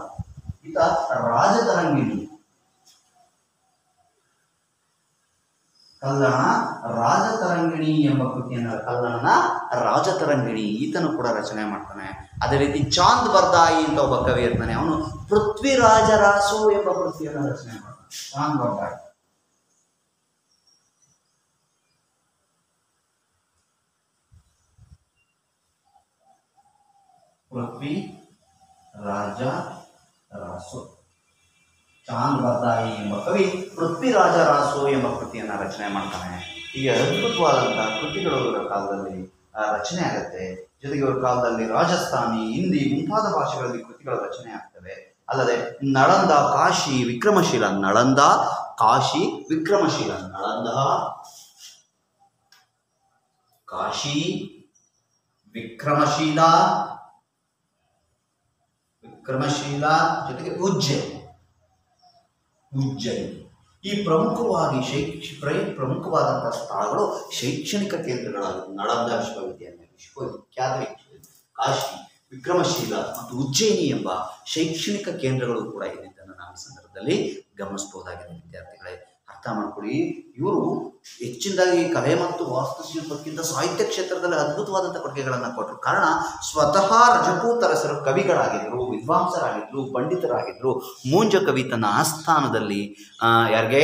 ಈತ ರಾಜತರಂಗಿಣಿ. ಕಲ್ಲಣ ರಾಜತರಂಗಿಣಿ ಎಂಬ ಕೃತಿಯನ್ನ ಕಲ್ಲಣ ರಾಜತರಂಗಿಣಿ ಈತನು ಕೂಡ ರಚನೆ ಮಾಡ್ತಾನೆ. ಅದೇ ರೀತಿ ಚಾಂದ್ ಬರ್ದಾಯಿ ಅಂತ ಒಬ್ಬ ಕವಿ ಇರ್ತಾನೆ. ಅವನು ಪೃಥ್ವಿರಾಜರಾಸು ಎಂಬ ಕೃತಿಯನ್ನ ರಚನೆ ಮಾಡ್ತಾನೆ. ಚಾಂದ್ ಬರ್ದಾಯಿ. ಪೃಥ್ವಿ ರಾಜ ರಾಸು ಚಾಂದ್ ಬರ್ದಾಯಿ ಎಂಬ ಕವಿ ಪೃಥ್ವಿರಾಜ ರಾಸು ಎಂಬ ಕೃತಿಯನ್ನು ರಚನೆ ಮಾಡ್ತಾನೆ. ಹೀಗೆ ಅದ್ಭುತವಾದಂತಹ ಕೃತಿಗಳು ಇವರ ಕಾಲದಲ್ಲಿ ರಚನೆ ಆಗುತ್ತೆ. ಜೊತೆಗೆ ಇವರ ಕಾಲದಲ್ಲಿ ರಾಜಸ್ಥಾನಿ, ಹಿಂದಿ ಮುಂತಾದ ಭಾಷೆಗಳಲ್ಲಿ ಕೃತಿಗಳ ರಚನೆ ಆಗ್ತವೆ. ಅಲ್ಲದೆ ನಳಂದ ಕಾಶಿ ವಿಕ್ರಮಶೀಲ, ನಳಂದ ಕಾಶಿ ವಿಕ್ರಮಶೀಲ, ನಳಂದ ಕಾಶಿ ವಿಕ್ರಮಶೀಲ ವಿಕ್ರಮಶೀಲ, ಜೊತೆಗೆ ಉಜ್ಜಯಿನಿ ಉಜ್ಜಯಿನಿ ಈ ಪ್ರಮುಖವಾಗಿ ಶೈಕ್ಷ, ಪ್ರೈ ಪ್ರಮುಖವಾದಂತಹ ಸ್ಥಳಗಳು ಶೈಕ್ಷಣಿಕ ಕೇಂದ್ರಗಳಾಗಿವೆ. ನಳಂದ ವಿಶ್ವವಿದ್ಯಾಲಯ, ವಿಶ್ವವಿಖ್ಯಾತ ಕಾಶಿ, ವಿಕ್ರಮಶೀಲ ಮತ್ತು ಉಜ್ಜಯಿನಿ ಎಂಬ ಶೈಕ್ಷಣಿಕ ಕೇಂದ್ರಗಳು ಕೂಡ ಇದ್ದಿದ್ದನ್ನು ನಾವು ಸಂದರ್ಭದಲ್ಲಿ ಗಮನಿಸಬಹುದಾಗಿದೆ, ವಿದ್ಯಾರ್ಥಿಗಳೇ. ಅರ್ಥ ಮಾಡ್ಕೊಳ್ಳಿ. ಇವರು ಹೆಚ್ಚಿನದಾಗಿ ಕಲೆ ಮತ್ತು ವಾಸ್ತುಶಿಲ್ಪಕ್ಕಿಂತ ಸಾಹಿತ್ಯ ಕ್ಷೇತ್ರದಲ್ಲಿ ಅದ್ಭುತವಾದಂಥ ಕೊಡುಗೆಗಳನ್ನು ಕೊಟ್ಟರು ಕಾರಣ, ಸ್ವತಃ ರಜಪೂತರಸರು ಕವಿಗಳಾಗಿದ್ದರು ವಿದ್ವಾಂಸರಾಗಿದ್ದರು ಪಂಡಿತರಾಗಿದ್ದರು ಮೂಂಜ ಕವಿ ತನ್ನ ಆಸ್ಥಾನದಲ್ಲಿ ಯಾರಿಗೆ?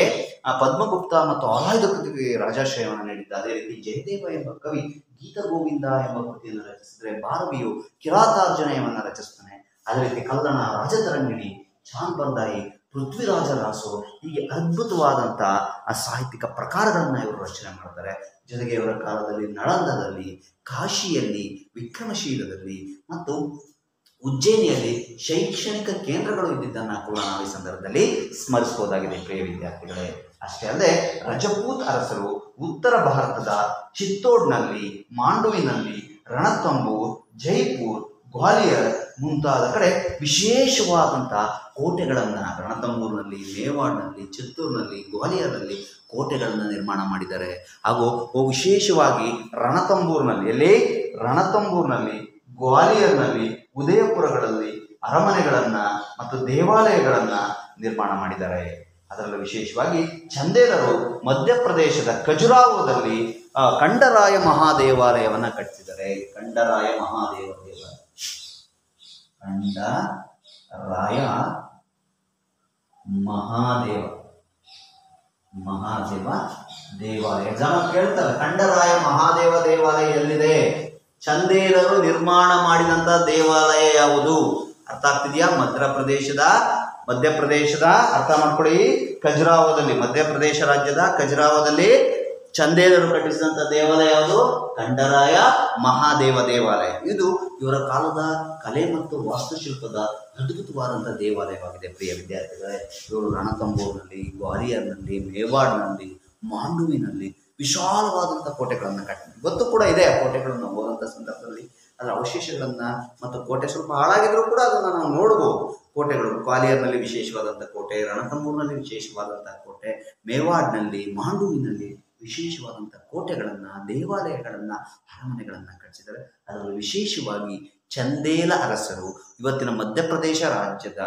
ಪದ್ಮಗುಪ್ತ ಮತ್ತು ಆಲಾಯುಧ ಕೃತಿಗೆ ರಾಜಾಶ್ರಯವನ್ನು ನೀಡಿದ್ದ. ಅದೇ ರೀತಿ ಜಯದೇವ ಎಂಬ ಕವಿ ಗೀತ ಗೋವಿಂದ ಎಂಬ ಕೃತಿಯನ್ನು ರಚಿಸಿದರೆ ಭಾರವಿಯು ಕಿರಾತಾರ್ಜನಯವನ್ನು ರಚಿಸ್ತಾನೆ. ಅದೇ ರೀತಿ ಕಲ್ಲಣ ರಾಜತರಂಗಿಣಿ ಚಾಂದ್ ಬಂದಾಯಿ ಪೃಥ್ವಿರಾಜ ರಾಸು ಹೀಗೆ ಅದ್ಭುತವಾದಂಥ ಆ ಸಾಹಿತ್ಯಿಕ ಪ್ರಕಾರಗಳನ್ನು ಇವರು ರಚನೆ ಮಾಡ್ತಾರೆ. ಜೊತೆಗೆ ಇವರ ಕಾಲದಲ್ಲಿ ನಳಂದದಲ್ಲಿ, ಕಾಶಿಯಲ್ಲಿ, ವಿಕ್ರಮಶೀಲದಲ್ಲಿ ಮತ್ತು ಉಜ್ಜಯಿನಿಯಲ್ಲಿ ಶೈಕ್ಷಣಿಕ ಕೇಂದ್ರಗಳು ಇದ್ದಿದ್ದನ್ನು ಕೂಡ ನಾವು ಈ ಸಂದರ್ಭದಲ್ಲಿ ಸ್ಮರಿಸಬಹುದಾಗಿದೆ ಪ್ರಿಯ ವಿದ್ಯಾರ್ಥಿಗಳೇ. ಅಷ್ಟೇ ಅಲ್ಲದೆ ರಜಪೂತ್ ಅರಸರು ಉತ್ತರ ಭಾರತದ ಚಿತ್ತೋಡ್ನಲ್ಲಿ, ಮಾಂಡುವಿನಲ್ಲಿ, ರಣತಂಬೂರ್, ಜೈಪುರ್, ಗ್ವಾಲಿಯರ್ ಮುಂತಾದ ಕಡೆ ವಿಶೇಷವಾದಂಥ ಕೋಟೆಗಳನ್ನು ರಣತಂಬೂರಿನಲ್ಲಿ ಮೇವಾಡ್ನಲ್ಲಿ ಚಿತ್ತೂರಿನಲ್ಲಿ ಗ್ವಾಲಿಯರ್ನಲ್ಲಿ ಕೋಟೆಗಳನ್ನು ನಿರ್ಮಾಣ ಮಾಡಿದ್ದಾರೆ. ಹಾಗೂ ವಿಶೇಷವಾಗಿ ರಣತಂಬೂರಿನಲ್ಲಿ ಎಲ್ಲಿ? ರಣತಂಬೂರಿನಲ್ಲಿ ಗ್ವಾಲಿಯರ್ನಲ್ಲಿ ಉದಯಪುರಗಳಲ್ಲಿ ಅರಮನೆಗಳನ್ನು ಮತ್ತು ದೇವಾಲಯಗಳನ್ನು ನಿರ್ಮಾಣ ಮಾಡಿದ್ದಾರೆ. ಅದರಲ್ಲೂ ವಿಶೇಷವಾಗಿ ಚಂದೇಲರು ಮಧ್ಯಪ್ರದೇಶದ ಖಜುರಾಹೋದಲ್ಲಿ ಆ, ಕಂಡರಾಯ ಮಹಾದೇವಾಲಯವನ್ನು ಕಟ್ಟಿಸಿದ್ದಾರೆ. ಕಂಡರಾಯ ಮಹಾದೇವ ದೇವಾಲಯ. ಕಂಡರಾಯ ಮಹಾದೇವ. ಮಹಾದೇವ ದೇವಾಲಯ. ಜನ ಕೇಳ್ತಾರೆ ಖಂಡರಾಯ ಮಹಾದೇವ ದೇವಾಲಯ ಎಲ್ಲಿದೆ? ಚಂದೇಲರು ನಿರ್ಮಾಣ ಮಾಡಿದಂತ ದೇವಾಲಯ ಯಾವುದು? ಅರ್ಥ ಆಗ್ತಿದೆಯಾ? ಮಧ್ಯಪ್ರದೇಶದ ಮಧ್ಯಪ್ರದೇಶದ, ಅರ್ಥ ಮಾಡ್ಕೊಳ್ಳಿ. ಖಜುರಾವೋದಲ್ಲಿ ಮಧ್ಯಪ್ರದೇಶ ರಾಜ್ಯದ ಖಜುರಾಹೋದಲ್ಲಿ ಚಂದೇಲರು ಕಟ್ಟಿಸಿದಂಥ ದೇವಾಲಯ ಯಾವುದು? ಖಂಡರಾಯ ಮಹಾದೇವ ದೇವಾಲಯ. ಇದು ಇವರ ಕಾಲದ ಕಲೆ ಮತ್ತು ವಾಸ್ತುಶಿಲ್ಪದ ಅದ್ಭುತವಾದಂಥ ದೇವಾಲಯವಾಗಿದೆ ಪ್ರಿಯ ವಿದ್ಯಾರ್ಥಿಗಳೇ. ಇವರು ರಣತಂಬೂರಿನಲ್ಲಿ ಗ್ವಾಲಿಯರ್ನಲ್ಲಿ ಮೇವಾಡ್ನಲ್ಲಿ, ಮಾಂಡುವಿನಲ್ಲಿ ವಿಶಾಲವಾದಂಥ ಕೋಟೆಗಳನ್ನು ಕಟ್ಟಿದ್ರು ಇವತ್ತು ಕೂಡ ಇದೆ ಆ ಕೋಟೆಗಳನ್ನು ಹೋದಂಥ ಸಂದರ್ಭದಲ್ಲಿ. ಅದರ ಅವಶೇಷಗಳನ್ನು ಮತ್ತು ಕೋಟೆ ಸ್ವಲ್ಪ ಹಾಳಾಗಿದ್ರೂ ಕೂಡ ಅದನ್ನು ನಾವು ನೋಡ್ಬೋದು. ಕೋಟೆಗಳು ಗ್ವಾಲಿಯರ್ನಲ್ಲಿ ವಿಶೇಷವಾದಂಥ ಕೋಟೆ, ರಣತಂಬೂರಿನಲ್ಲಿ ವಿಶೇಷವಾದಂಥ ಕೋಟೆ, ಮೇವಾಡ್ನಲ್ಲಿ, ಮಾಂಡುವಿನಲ್ಲಿ ವಿಶೇಷವಾದಂಥ ಕೋಟೆಗಳನ್ನು, ದೇವಾಲಯಗಳನ್ನು, ಅರಮನೆಗಳನ್ನು ಕಟ್ಟಿಸಿದ್ದಾರೆ. ಅದರಲ್ಲಿ ವಿಶೇಷವಾಗಿ ಚಂದೇಲ ಅರಸರು, ಇವತ್ತಿನ ಮಧ್ಯಪ್ರದೇಶ ರಾಜ್ಯದ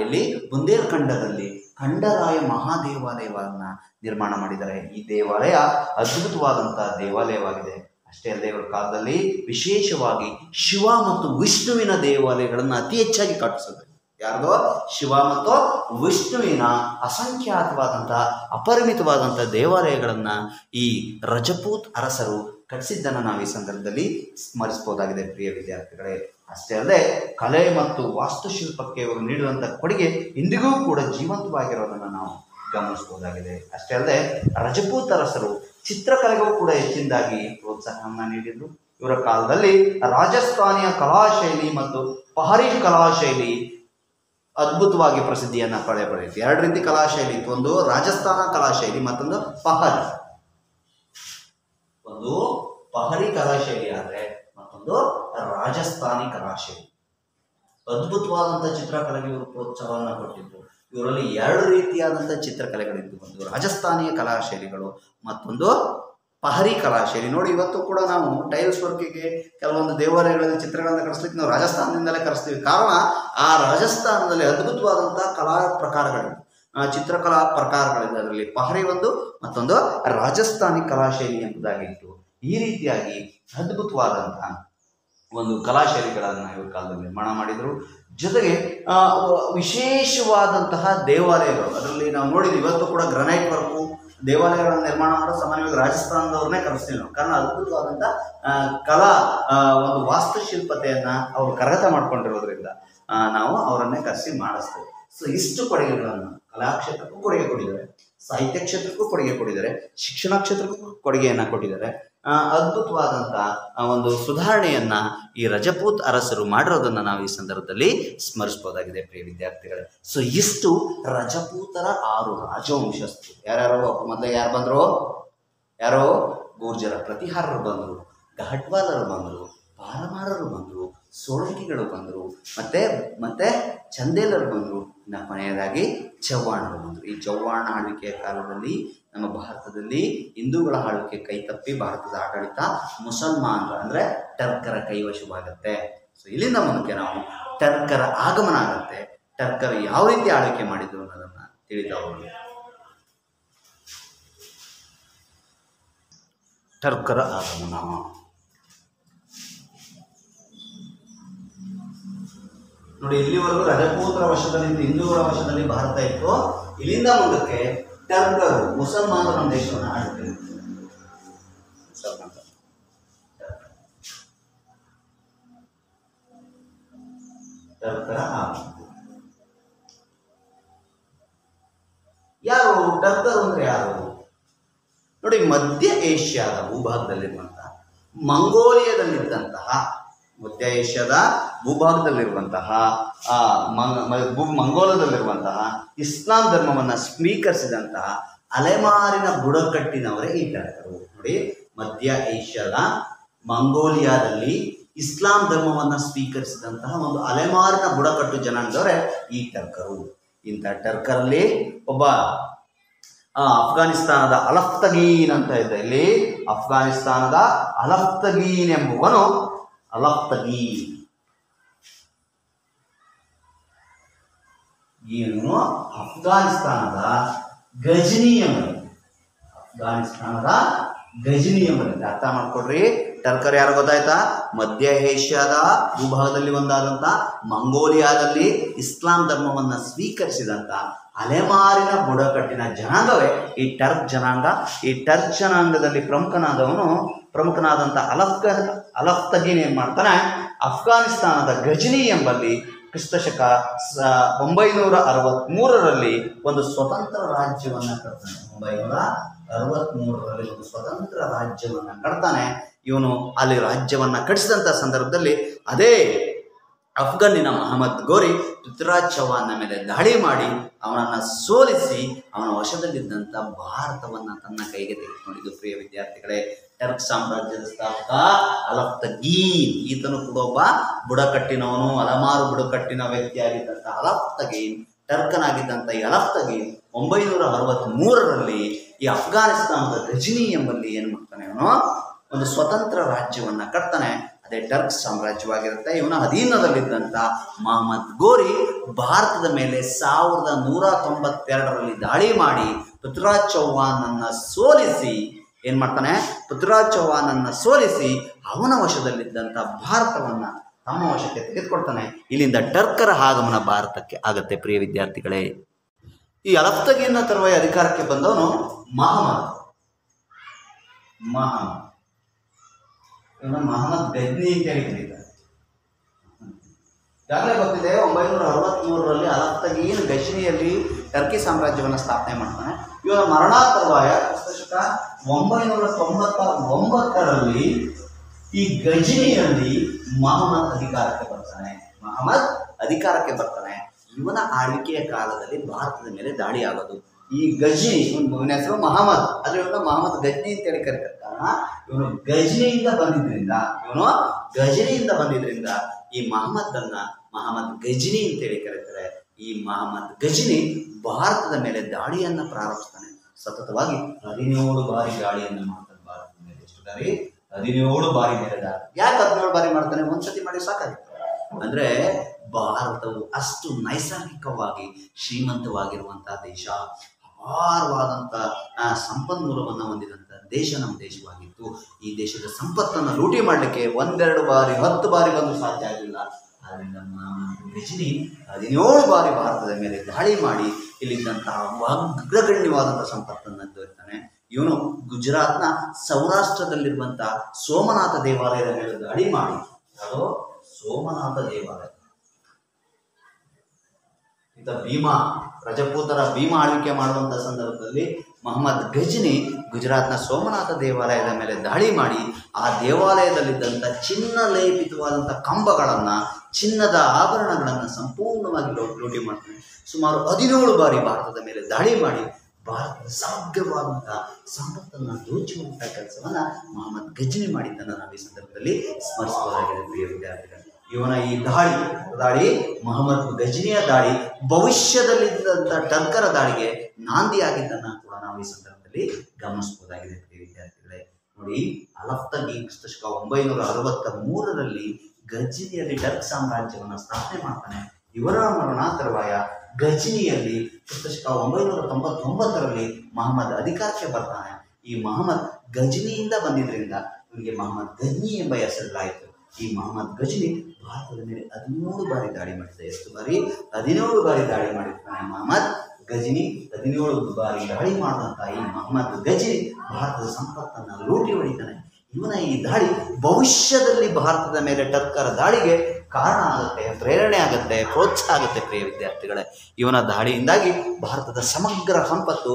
ಇಲ್ಲಿ ಬುಂದೇಲ್ಖಂಡದಲ್ಲಿ ಖಂಡರಾಯ ಮಹಾದೇವಾಲಯವನ್ನು ನಿರ್ಮಾಣ ಮಾಡಿದ್ದಾರೆ. ಈ ದೇವಾಲಯ ಅದ್ಭುತವಾದಂಥ ದೇವಾಲಯವಾಗಿದೆ. ಅಷ್ಟೇ ಅಲ್ಲದೆ ಇವರ ಕಾಲದಲ್ಲಿ ವಿಶೇಷವಾಗಿ ಶಿವ ಮತ್ತು ವಿಷ್ಣುವಿನ ದೇವಾಲಯಗಳನ್ನು ಅತಿ ಹೆಚ್ಚಾಗಿ ಕಟ್ಟಿಸಿದ್ರು ಯಾರ್ದೋ ಶಿವ ಮತ್ತು ವಿಷ್ಣುವಿನ ಅಸಂಖ್ಯಾತವಾದಂತಹ ಅಪರಿಮಿತವಾದಂಥ ದೇವಾಲಯಗಳನ್ನು ಈ ರಜಪೂತ್ ಅರಸರು ಕಟ್ಟಿಸಿದ್ದನ್ನು ನಾವು ಈ ಸಂದರ್ಭದಲ್ಲಿ ಸ್ಮರಿಸಬಹುದಾಗಿದೆ ಪ್ರಿಯ ವಿದ್ಯಾರ್ಥಿಗಳೇ. ಅಷ್ಟೇ ಅಲ್ಲದೆ, ಕಲೆ ಮತ್ತು ವಾಸ್ತುಶಿಲ್ಪಕ್ಕೆ ಇವರು ನೀಡಿದಂಥ ಕೊಡುಗೆ ಇಂದಿಗೂ ಕೂಡ ಜೀವಂತವಾಗಿರೋದನ್ನು ನಾವು ಗಮನಿಸಬಹುದಾಗಿದೆ ಅಷ್ಟೇ ಅಲ್ಲದೆ, ರಜಪೂತ್ ಅರಸರು ಚಿತ್ರಕಲೆಗೂ ಕೂಡ ಹೆಚ್ಚಿನದಾಗಿ ಪ್ರೋತ್ಸಾಹವನ್ನು ನೀಡಿದರು. ಇವರ ಕಾಲದಲ್ಲಿ ರಾಜಸ್ಥಾನಿಯ ಕಲಾಶೈಲಿ ಮತ್ತು ಪಹರಿ ಕಲಾಶೈಲಿ ಅದ್ಭುತವಾಗಿ ಪ್ರಸಿದ್ಧಿಯನ್ನು ಪಡೆ ಪಡೆಯಿತು ಎರಡು ರೀತಿ ಕಲಾಶೈಲಿ ಇತ್ತು. ಒಂದು ರಾಜಸ್ಥಾನ ಕಲಾಶೈಲಿ, ಮತ್ತೊಂದು ಪಹರಿ ಒಂದು ಪಹರಿ ಕಲಾಶೈಲಿ ಆದರೆ ಮತ್ತೊಂದು ರಾಜಸ್ಥಾನಿ ಕಲಾಶೈಲಿ. ಅದ್ಭುತವಾದಂಥ ಚಿತ್ರಕಲೆಗೆ ಇವರು ಪ್ರೋತ್ಸಾಹವನ್ನು ಕೊಟ್ಟಿದ್ದು ಇವರಲ್ಲಿ ಎರಡು ರೀತಿಯಾದಂಥ ಚಿತ್ರಕಲೆಗಳಿದ್ದು. ಒಂದು ರಾಜಸ್ಥಾನಿಯ ಕಲಾಶೈಲಿಗಳು, ಮತ್ತೊಂದು ಪಹರಿ ಕಲಾಶೈಲಿ ನೋಡಿ, ಇವತ್ತು ಕೂಡ ನಾವು ಟೈಲ್ಸ್ ವರ್ಕಿಗೆ ಕೆಲವೊಂದು ದೇವಾಲಯಗಳಲ್ಲಿ ಚಿತ್ರಗಳನ್ನು ಕರೆಸ್ಲಿಕ್ಕೆ ನಾವು ರಾಜಸ್ಥಾನದಿಂದಲೇ ಕರೆಸ್ತೀವಿ. ಕಾರಣ, ಆ ರಾಜಸ್ಥಾನದಲ್ಲಿ ಅದ್ಭುತವಾದಂಥ ಕಲಾ ಪ್ರಕಾರಗಳಿವೆ. ಚಿತ್ರಕಲಾ ಪ್ರಕಾರಗಳಿದೆ ಅದರಲ್ಲಿ ಪಹರಿ ಒಂದು, ಮತ್ತೊಂದು ರಾಜಸ್ಥಾನಿ ಕಲಾಶೈಲಿ ಎಂಬುದಾಗಿತ್ತು ಈ ರೀತಿಯಾಗಿ ಅದ್ಭುತವಾದಂತಹ ಒಂದು ಕಲಾಶೈಲಿಗಳನ್ನು ಇವ್ರ ಕಾಲದಲ್ಲಿ ನಿರ್ಮಾಣ ಮಾಡಿದರು. ಜೊತೆಗೆ ವಿಶೇಷವಾದಂತಹ ದೇವಾಲಯಗಳು. ಅದರಲ್ಲಿ ನಾವು ನೋಡಿದ್ವಿ ಇವತ್ತು ಕೂಡ ಗ್ರನೈಟ್ ವರ್ಕು ದೇವಾಲಯಗಳನ್ನು ನಿರ್ಮಾಣ ಮಾಡೋ ಸಾಮಾನ್ಯವಾಗಿ ರಾಜಸ್ಥಾನದವ್ರನ್ನೇ ಕರೆಸ್ತೀವಿ ನಾವು. ಕಾರಣ ಅದ್ಭುತವಾದಂಥ ಕಲಾ ಒಂದು ವಾಸ್ತುಶಿಲ್ಪತೆಯನ್ನು ಅವರು ಕರಗತ ಮಾಡ್ಕೊಂಡಿರೋದ್ರಿಂದ ನಾವು ಅವರನ್ನೇ ಕರೆಸಿ ಮಾಡಿಸ್ತೇವೆ. ಸೊ ಇಷ್ಟು ಕೊಡುಗೆಗಳನ್ನು ಕಲಾ ಕ್ಷೇತ್ರಕ್ಕೂ ಕೊಡುಗೆ ಕೊಟ್ಟಿದ್ದಾರೆ, ಸಾಹಿತ್ಯ ಕ್ಷೇತ್ರಕ್ಕೂ ಕೊಡುಗೆ ಕೊಟ್ಟಿದ್ದಾರೆ, ಶಿಕ್ಷಣ ಕ್ಷೇತ್ರಕ್ಕೂ ಕೊಡುಗೆಯನ್ನು ಕೊಟ್ಟಿದ್ದಾರೆ. ಅದ್ಭುತವಾದಂಥ ಆ, ಒಂದು ಸುಧಾರಣೆಯನ್ನ ಈ ರಜಪೂತ್ ಅರಸರು ಮಾಡಿರೋದನ್ನ ನಾವು ಈ ಸಂದರ್ಭದಲ್ಲಿ ಸ್ಮರಿಸಬಹುದಾಗಿದೆ ಪ್ರಿಯ ವಿದ್ಯಾರ್ಥಿಗಳೇ. ಸೊ ಇಷ್ಟು ರಜಪೂತರ ಆರು ರಾಜವಂಶಸ್ಥರು. ಯಾರ್ಯಾರು? ಮೊದಲೇ ಯಾರು ಬಂದರು? ಯಾರೋ? ಗೂರ್ಜರ ಪ್ರತಿಹಾರರು ಬಂದರು ಘಟ್ವಾಲರು ಬಂದರು ಪಾರಮಾರರು ಬಂದರು ಸೋಳಂಕಿಗಳು ಬಂದರು, ಮತ್ತೆ ಮತ್ತೆ ಚಂದೇಲರು ಬಂದರು. ಇನ್ನು ಕೊನೆಯದಾಗಿ ಚವ್ಹಾಣರು ಬಂದರು. ಈ ಚವ್ಹಾಣ ಆಳ್ವಿಕೆಯ ಕಾಲದಲ್ಲಿ ನಮ್ಮ ಭಾರತದಲ್ಲಿ ಹಿಂದೂಗಳ ಆಳ್ವಿಕೆ ಕೈ ತಪ್ಪಿ ಭಾರತದ ಆಡಳಿತ ಮುಸಲ್ಮಾನರು, ಅಂದರೆ ಟರ್ಕರ ಕೈವಶವಾಗುತ್ತೆ. ಸೊ ಇಲ್ಲಿಂದ ಮುಂದಕ್ಕೆ ನಾವು ಟರ್ಕರ ಆಗಮನ ಆಗುತ್ತೆ. ಟರ್ಕರು ಯಾವ ರೀತಿ ಆಳ್ವಿಕೆ ಮಾಡಿದ್ರು ಅನ್ನೋದನ್ನು ಹೋಗೋಣ. ಟರ್ಕರ ಆಗಮನ. ನೋಡಿ, ಇಲ್ಲಿವರೆಗೂ ರಜಪೂತರ ವಶದಲ್ಲಿ, ಹಿಂದೂಗಳ ವಶದಲ್ಲಿ ಭಾರತ ಇತ್ತು. ಇಲ್ಲಿಂದ ಮುಂದಕ್ಕೆ ಟರ್ಕರು, ಮುಸಲ್ಮಾನರು ನಮ್ಮ ದೇಶವನ್ನು ಆಡುತ್ತೆ. ಟರ್ಕರ ಯಾರು? ಟರ್ಕರು ಅಂದ್ರೆ ಯಾರು? ನೋಡಿ, ಮಧ್ಯ ಏಷ್ಯಾದ ಭೂಭಾಗದಲ್ಲಿರುವಂತಹ, ಮಂಗೋಲಿಯಾದಲ್ಲಿದ್ದಂತಹ ಮಧ್ಯ ಏಷ್ಯಾದ ಭೂಭಾಗದಲ್ಲಿರುವಂತಹ ಆ, ಭೂ- ಮಂಗೋಲದಲ್ಲಿರುವಂತಹ ಇಸ್ಲಾಂ ಧರ್ಮವನ್ನು ಸ್ವೀಕರಿಸಿದಂತಹ ಅಲೆಮಾರಿನ ಬುಡಕಟ್ಟಿನವರೇ ಈ ಟರ್ಕರು ನೋಡಿ ಮಧ್ಯ ಏಷ್ಯಾದ ಮಂಗೋಲಿಯಾದಲ್ಲಿ ಇಸ್ಲಾಂ ಧರ್ಮವನ್ನು ಸ್ವೀಕರಿಸಿದಂತಹ ಒಂದು ಅಲೆಮಾರಿನ ಬುಡಕಟ್ಟು ಜನಾಂಗದವರೇ ಈ ಟರ್ಕರು. ಇಂಥ ಟರ್ಕರಲ್ಲಿ ಒಬ್ಬ ಅಫ್ಘಾನಿಸ್ತಾನದ ಅಲಫ್ತಗೀನ್ ಅಂತ ಇದೆ. ಇಲ್ಲಿ ಅಫ್ಘಾನಿಸ್ತಾನದ ಅಲಫ್ತಗೀನ್ ಎಂಬುವನು ಅಲಫ್ತಗೀನ್ ಏನು? ಅಫ್ಘಾನಿಸ್ತಾನದ ಗಜನಿ ಅಫ್ಘಾನಿಸ್ತಾನದ ಗಜನಿ ಅರ್ಥ ಮಾಡ್ಕೊಡ್ರಿ. ಟರ್ಕರ್ ಯಾರು ಗೊತ್ತಾಯ್ತಾ? ಮಧ್ಯ ಏಷ್ಯಾದ ಭೂಭಾಗದಲ್ಲಿ ಒಂದಾದಂಥ ಮಂಗೋಲಿಯಾದಲ್ಲಿ ಇಸ್ಲಾಂ ಧರ್ಮವನ್ನು ಸ್ವೀಕರಿಸಿದಂಥ ಅಲೆಮಾರಿನ ಬುಡಕಟ್ಟಿನ ಜನಾಂಗವೇ ಈ ಟರ್ಕ್ ಜನಾಂಗ. ಈ ಟರ್ಕ್ ಜನಾಂಗದಲ್ಲಿ ಪ್ರಮುಖನಾದವನು ಪ್ರಮುಖನಾದಂಥ ಅಲಫ್ಗ ಅಲಫ್ತಗೀನ್ ಏನು ಮಾಡ್ತಾನೆ? ಅಫ್ಘಾನಿಸ್ತಾನದ ಗಜನಿ ಎಂಬಲ್ಲಿ ಕ್ರಿಸ್ತಶಕ ಸ, ಒಂಬೈನೂರ ಅರವತ್ತ್ಮೂರರಲ್ಲಿ ಒಂದು ಸ್ವತಂತ್ರ ರಾಜ್ಯವನ್ನು ಕಟ್ತಾನೆ. ಒಂಬೈನೂರ ಅರವತ್ತ್ಮೂರರಲ್ಲಿ ಒಂದು ಸ್ವತಂತ್ರ ರಾಜ್ಯವನ್ನು ಕಟ್ತಾನೆ. ಇವನು ಅಲ್ಲಿ ರಾಜ್ಯವನ್ನು ಕಟ್ಟಿಸಿದಂಥ ಸಂದರ್ಭದಲ್ಲಿ ಅದೇ ಅಫ್ಘಾನಿನ ಮಹಮ್ಮದ್ ಗೋರಿ ಪೃಥ್ವಿರಾಜ್ ಚೌಹಾನ್ನ ಮೇಲೆ ದಾಳಿ ಮಾಡಿ ಅವನನ್ನು ಸೋಲಿಸಿ ಅವನ ವಶದಲ್ಲಿದ್ದಂಥ ಭಾರತವನ್ನು ತನ್ನ ಕೈಗೆ ತೆಗೆದುಕೊಂಡಿದ್ದು. ಪ್ರಿಯ ವಿದ್ಯಾರ್ಥಿಗಳೇ, ಟರ್ಕ್ ಸಾಮ್ರಾಜ್ಯದ ಸ್ಥಾಪಕ ಅಲಫ್ತಗೀನ್. ಈತನು ಕೂಡ ಒಬ್ಬ ಬುಡಕಟ್ಟಿನವನು, ಅಲಮಾರು ಬುಡಕಟ್ಟಿನ ವ್ಯಕ್ತಿಯಾಗಿದ್ದಂಥ ಅಲಫ್ತಗೀನ್ ಟರ್ಕನಾಗಿದ್ದಂಥ ಈ ಅಲಫ್ತಗೀನ್ ಒಂಬೈನೂರ ಅರವತ್ತ್ ಮೂರರಲ್ಲಿ ಈ ಅಫ್ಘಾನಿಸ್ತಾನದ ರಜಿನಿ ಎಂಬಲ್ಲಿ ಏನು ಮಾಡ್ತಾನೆ ಅವನು? ಒಂದು ಸ್ವತಂತ್ರ ರಾಜ್ಯವನ್ನ ಕಟ್ತಾನೆ. ಅದೇ ಟರ್ಕ್ ಸಾಮ್ರಾಜ್ಯವಾಗಿರುತ್ತೆ. ಇವನ ಅಧೀನದಲ್ಲಿದ್ದಂಥ ಮಹಮ್ಮದ್ ಗೋರಿ ಭಾರತದ ಮೇಲೆ ಸಾವಿರದ ನೂರ ತೊಂಬತ್ತೆರಡರಲ್ಲಿ ದಾಳಿ ಮಾಡಿ ಪೃಥ್ವಿರಾಜ್ ಚೌಹಾನನ್ನು ಸೋಲಿಸಿ, ಏನು ಮಾಡ್ತಾನೆ? ಪೃಥ್ವಿರಾಜ್ ಚೌಹಾನನ್ನು ಸೋಲಿಸಿ ಅವನ ವಶದಲ್ಲಿದ್ದಂಥ ಭಾರತವನ್ನು ತಮ್ಮ ವಶಕ್ಕೆ ತೆಗೆದುಕೊಳ್ತಾನೆ. ಇಲ್ಲಿಂದ ಟರ್ಕರ ಆಗಮನ ಭಾರತಕ್ಕೆ ಆಗುತ್ತೆ ಪ್ರಿಯ ವಿದ್ಯಾರ್ಥಿಗಳೇ. ಈ ಅಲಫ್ತಗಿನ ತರುವ ಅಧಿಕಾರಕ್ಕೆ ಬಂದವನು ಮಹಮ್ಮದ್. ಮಹಮ್ಮದ್. ಇವನು ಮಹಮ್ಮದ್ ಗಜ್ನಿ ಅಂತ ಹೇಳಿ ಕರೀತಾರೆ ಈಗಾಗಲೇ ಗೊತ್ತಿದೆ ಒಂಬೈನೂರ ಅರವತ್ತ್ಮೂರರಲ್ಲಿ ಅಲತ್ತಗೀನ್ ಗಜ್ನಿಯಲ್ಲಿ ಟರ್ಕಿ ಸಾಮ್ರಾಜ್ಯವನ್ನು ಸ್ಥಾಪನೆ ಮಾಡ್ತಾನೆ. ಇವನ ಮರಣ ತರುವಾಯ ಕ್ರಿಸ್ತಶಕ ಒಂಬೈನೂರ ತೊಂಬತ್ತ ಒಂಬತ್ತರಲ್ಲಿ ಈ ಗಜನಿಯಲ್ಲಿ ಮಹಮ್ಮದ್ ಅಧಿಕಾರಕ್ಕೆ ಬರ್ತಾನೆ. ಮಹಮ್ಮದ್ ಅಧಿಕಾರಕ್ಕೆ ಬರ್ತಾನೆ. ಇವನ ಆಳ್ವಿಕೆಯ ಕಾಲದಲ್ಲಿ ಭಾರತದ ಮೇಲೆ ದಾಳಿ ಆಗೋದು. ಈ ಗಜ್ನಿ ಇವನ ಹೆಸರು ಮಹಮ್ಮದ್. ಅದ್ರ ಇವನು ಮಹಮ್ಮದ್ ಗಜ್ನಿ ಅಂತ ಹೇಳಿ ಕರೀತಾರೆ ಇವನು ಗಜ್ನಿಯಿಂದ ಬಂದಿದ್ರಿಂದ, ಇವನು ಗಜನಿಯಿಂದ ಬಂದಿದ್ರಿಂದ ಈ ಮಹಮ್ಮದ್ ಅನ್ನ ಮಹಮ್ಮದ್ ಗಜ್ನಿ ಅಂತೇಳಿ ಕರೀತಾರೆ. ಈ ಮಹಮ್ಮದ್ ಗಜ್ನಿ ಭಾರತದ ಮೇಲೆ ದಾಳಿಯನ್ನ ಪ್ರಾರಂಭಿಸ್ತಾನೆ. ಸತತವಾಗಿ ಹದಿನೇಳು ಬಾರಿ ದಾಳಿಯನ್ನು ಮಾಡ್ತಾನೆ ಭಾರತದ ಮೇಲೆ. ಎಷ್ಟು ಬಾರಿ ಹದಿನೇಳು ಬಾರಿ ಮೇಲೆ ದಾಳಿ. ಯಾಕೆ ಹದಿನೇಳು ಬಾರಿ ಮಾಡ್ತಾನೆ? ಒಂದ್ಸತಿ ಮಾಡಿ ಸಾಕಾಗಿತ್ತು. ಅಂದ್ರೆ ಭಾರತವು ಅಷ್ಟು ನೈಸರ್ಗಿಕವಾಗಿ ಶ್ರೀಮಂತವಾಗಿರುವಂತಹ ದೇಶ ಅಪಾರವಾದಂಥ ಆ, ಸಂಪನ್ಮೂಲವನ್ನು ಹೊಂದಿದಂಥ ದೇಶ ನಮ್ಮ ದೇಶವಾಗಿತ್ತು. ಈ ದೇಶದ ಸಂಪತ್ತನ್ನು ಲೂಟಿ ಮಾಡಲಿಕ್ಕೆ ಒಂದೆರಡು ಬಾರಿ ಹತ್ತು ಬಾರಿ ಬಂದು ಸಾಧ್ಯ ಆಗಲಿಲ್ಲ ನಮ್ಮ ರಜನಿ ಹದಿನೇಳು ಬಾರಿ ಭಾರತದ ಮೇಲೆ ದಾಳಿ ಮಾಡಿ ಇಲ್ಲಿದ್ದಂತಹ ಅಗ್ರಗಣ್ಯವಾದಂಥ ಸಂಪತ್ತನ್ನು ದೊರೆತಾನೆ ಇವನು ಗುಜರಾತ್ನ ಸೌರಾಷ್ಟ್ರದಲ್ಲಿರುವಂತಹ ಸೋಮನಾಥ ದೇವಾಲಯದ ಮೇಲೆ ದಾಳಿ ಮಾಡಿ. ಅದು ಸೋಮನಾಥ ದೇವಾಲಯ. ಈತ ಭೀಮಾ, ರಜಪೂತರ ಭೀಮ ಆಳ್ವಿಕೆ ಮಾಡುವಂಥ ಸಂದರ್ಭದಲ್ಲಿ ಮೊಹಮ್ಮದ್ ಗಜ್ನಿ ಗುಜರಾತ್ನ ಸೋಮನಾಥ ದೇವಾಲಯದ ಮೇಲೆ ದಾಳಿ ಮಾಡಿ ಆ ದೇವಾಲಯದಲ್ಲಿದ್ದಂಥ ಚಿನ್ನ ಲೇಪಿತವಾದಂಥ ಕಂಬಗಳನ್ನು, ಚಿನ್ನದ ಆಭರಣಗಳನ್ನು ಸಂಪೂರ್ಣವಾಗಿ ಲೂಟಿ ಮಾಡ್ತಾನೆ ಸುಮಾರು ಹದಿನೇಳು ಬಾರಿ ಭಾರತದ ಮೇಲೆ ದಾಳಿ ಮಾಡಿ ಭಾರತದ ಸಮಗ್ರವಾದಂಥ ಸಂಪತ್ತನ್ನು ದೋಚುವಂಥ ಕೆಲಸವನ್ನು ಮೊಹಮ್ಮದ್ ಗಜ್ನಿ ಮಾಡಿದ್ದನ್ನು ನಾವು ಈ ಸಂದರ್ಭದಲ್ಲಿ ಸ್ಮರಿಸಬಹುದಾಗಿದೆ ಪ್ರಿಯ ಇವನ ಈ ದಾಳಿ ದಾಳಿ, ಮೊಹಮ್ಮದ್ ಗಜನಿಯ ದಾಳಿ ಭವಿಷ್ಯದಲ್ಲಿದ್ದಂಥ ಟರ್ಕರ ದಾಳಿಗೆ ನಾಂದಿಯಾಗಿದ್ದನ್ನ ಕೂಡ ನಾವು ಈ ಸಂದರ್ಭದಲ್ಲಿ ಗಮನಿಸಬಹುದಾಗಿದೆ ವಿದ್ಯಾರ್ಥಿಗಳೇ. ನೋಡಿ, ಅಲಫ್ತ ಕ್ರಿಸ್ತಶಕ ಒಂಬೈನೂರ ಅರವತ್ತ ಮೂರರಲ್ಲಿ ಗಜನಿಯಲ್ಲಿ ಟರ್ಕ್ ಸಾಮ್ರಾಜ್ಯವನ್ನು ಸ್ಥಾಪನೆ ಮಾಡ್ತಾನೆ. ಇವರ ಮರಣಾಂತರವಾಯ ಗಜನಿಯಲ್ಲಿ ಕ್ರಿಸ್ತಶಕ ಒಂಬೈನೂರ ತೊಂಬತ್ತೊಂಬತ್ತರಲ್ಲಿ ಮಹಮ್ಮದ್ ಅಧಿಕಾರಕ್ಕೆ ಬರ್ತಾನೆ. ಈ ಮಹಮ್ಮದ್ ಗಜನಿಯಿಂದ ಬಂದಿದ್ದರಿಂದ ಇವನಿಗೆ ಮಹಮ್ಮದ್ ಗಜ್ನಿ ಎಂಬ ಹೆಸರಿಲಾಯಿತು ಈ ಮಹಮ್ಮದ್ ಗಜ್ನಿ ಭಾರತದ ಮೇಲೆ ಹದಿನೇಳು ಬಾರಿ ದಾಳಿ ಮಾಡಿದ ಎಷ್ಟು ಬಾರಿ? ಹದಿನೇಳು ಬಾರಿ ದಾಳಿ ಮಾಡಿರ್ತಾನೆ ಮಹಮ್ಮದ್ ಗಜನಿ, ಹದಿನೇಳು ಬಾರಿ ದಾಳಿ ಮಾಡಿದಂಥ ಈ ಮಹಮ್ಮದ್ ಗಜನಿ ಭಾರತದ ಸಂಪತ್ತನ್ನು ಲೂಟಿ ಹೊಡಿತಾನೆ. ಇವನ ಈ ದಾಳಿ ಭವಿಷ್ಯದಲ್ಲಿ ಭಾರತದ ಮೇಲೆ ಟರ್ಕರ ದಾಳಿಗೆ ಕಾರಣ ಆಗುತ್ತೆ, ಪ್ರೇರಣೆ ಆಗುತ್ತೆ, ಪ್ರೋತ್ಸಾಹ ಆಗುತ್ತೆ, ಪ್ರಿಯ ವಿದ್ಯಾರ್ಥಿಗಳೇ. ಇವನ ದಾಳಿಯಿಂದಾಗಿ ಭಾರತದ ಸಮಗ್ರ ಸಂಪತ್ತು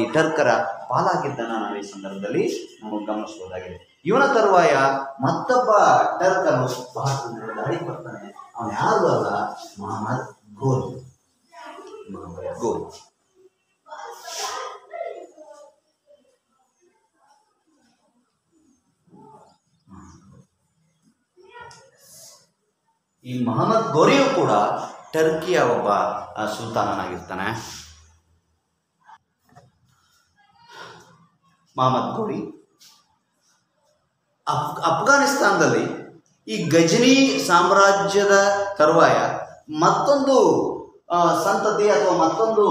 ಈ ಟರ್ಕರ ಪಾಲಾಗಿದ್ದನ್ನು ನಾವು ಈ ಸಂದರ್ಭದಲ್ಲಿ ನಾವು ಗಮನಿಸಬಹುದಾಗಿದೆ. ಇವನ ತರುವಾಯ ಮತ್ತೊಬ್ಬ ಟರ್ಕನು ಭಾರತದಲ್ಲಿ ದಾಳಿ ಬರ್ತಾನೆ ಅವನು ಯಾರು ಅಲ್ಲ? ಮೊಹಮ್ಮದ್ ಗೋಲ್. ಮೊಹಮ್ಮದ್ ಗೋಲ್. ಈ ಮೊಹಮ್ಮದ್ ಗೋರಿಯು ಕೂಡ ಟರ್ಕಿಯ ಒಬ್ಬ ಸುಲ್ತಾನನಾಗಿರ್ತಾನೆ. ಮೊಹಮ್ಮದ್ ಗೋರಿ ಅಫ್, ಅಫ್ಘಾನಿಸ್ತಾನದಲ್ಲಿ ಈ ಗಜನಿ ಸಾಮ್ರಾಜ್ಯದ ತರುವಾಯ ಮತ್ತೊಂದು ಸಂತತಿ ಅಥವಾ ಮತ್ತೊಂದು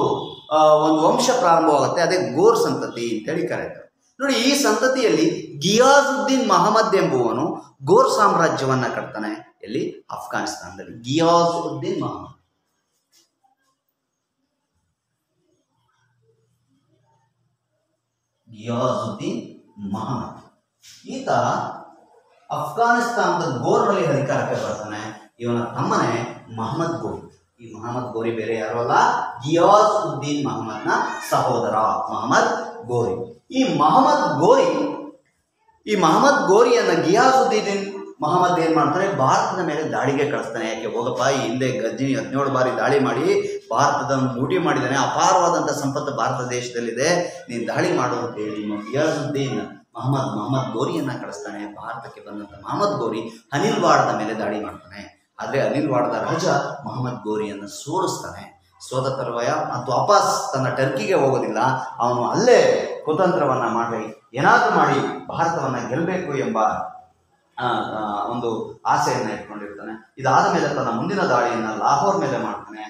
ಒಂದು ವಂಶ ಪ್ರಾರಂಭವಾಗುತ್ತೆ. ಅದೇ ಗೋರ್ ಸಂತತಿ ಅಂತೇಳಿ ಕರೀತಾರೆ ನೋಡಿ, ಈ ಸಂತತಿಯಲ್ಲಿ ಗಿಯಾಜುದ್ದೀನ್ ಮಹಮ್ಮದ್ ಎಂಬುವನು ಗೋರ್ ಸಾಮ್ರಾಜ್ಯವನ್ನ ಕಟ್ತಾನೆ. ಎಲ್ಲಿ? ಅಫ್ಘಾನಿಸ್ತಾನದಲ್ಲಿ. ಗಿಯಾಜುದ್ದೀನ್ ಮಹಮ್ಮದ್. ಗಿಯಾಜುದ್ದೀನ್ ಮಹಮ್ಮದ್. ಈತ ಅಫ್ಘಾನಿಸ್ತಾನದ ಗೋರ್ನಲ್ಲಿ ಅಧಿಕಾರಕ್ಕೆ ಬರ್ತಾನೆ. ಇವನ ತಮ್ಮನೇ ಮಹಮ್ಮದ್ ಗೋರಿ. ಈ ಮಹಮ್ಮದ್ ಗೋರಿ ಬೇರೆ ಯಾರು ಅಲ್ಲ, ಗಿಯಾಸ್ ಉದ್ದೀನ್ ಮಹಮ್ಮದ್ನ ಸಹೋದರ ಮಹಮ್ಮದ್ ಗೋರಿ. ಈ ಮಹಮ್ಮದ್ ಗೋರಿ, ಈ ಮಹಮ್ಮದ್ ಗೋರಿಯನ್ನ ಗಿಯಾಸುದ್ದೀನ್ ಮಹಮ್ಮದ್ ಏನ್ ಮಾಡ್ತಾರೆ? ಭಾರತದ ಮೇಲೆ ದಾಳಿಗೆ ಕಳಿಸ್ತಾನೆ. ಯಾಕೆ? ಹೋಗಪ್ಪ, ಈ ಹಿಂದೆ ಗಜ್ಜಿನಿ ಹದಿನೇಳು ಬಾರಿ ದಾಳಿ ಮಾಡಿ ಭಾರತದ ಲೂಟಿ ಮಾಡಿದ್ದಾನೆ. ಅಪಾರವಾದಂಥ ಸಂಪತ್ತು ಭಾರತ ದೇಶದಲ್ಲಿದೆ. ನೀನು ದಾಳಿ ಮಾಡು ಅಂತ ಹೇಳಿ ಗಿಯಾಸುದ್ದೀನ್ ಮಹಮ್ಮದ್ ಮಹಮ್ಮದ್ ಗೋರಿಯನ್ನ ಕಳಿಸ್ತಾನೆ, ಭಾರತಕ್ಕೆ ಬಂದಂಥ ಮಹಮ್ಮದ್ ಗೋರಿ ಅನಿಲ್ ವಾಡದ ಮೇಲೆ ದಾಳಿ ಮಾಡ್ತಾನೆ. ಆದರೆ ಅನಿಲ್ ವಾಡದ ರಾಜ ಮಹಮ್ಮದ್ ಗೋರಿಯನ್ನು ಸೋಲಿಸ್ತಾನೆ. ಸೋದ ತರುವಾಯ ಮತ್ತು ವಾಪಸ್ ತನ್ನ ಟರ್ಕಿಗೆ ಹೋಗೋದಿಲ್ಲ. ಅವನು ಅಲ್ಲೇ ಕುತಂತ್ರವನ್ನ ಮಾಡಿ ಏನಾದರೂ ಮಾಡಿ, ಭಾರತವನ್ನ ಗೆಲ್ಲಬೇಕು ಎಂಬ ಒಂದು ಆಸೆಯನ್ನ ಇಟ್ಕೊಂಡಿರ್ತಾನೆ. ಇದಾದ ಮೇಲೆ ತನ್ನ ಮುಂದಿನ ದಾಳಿಯನ್ನ ಲಾಹೋರ್ ಮೇಲೆ ಮಾಡ್ತಾನೆ.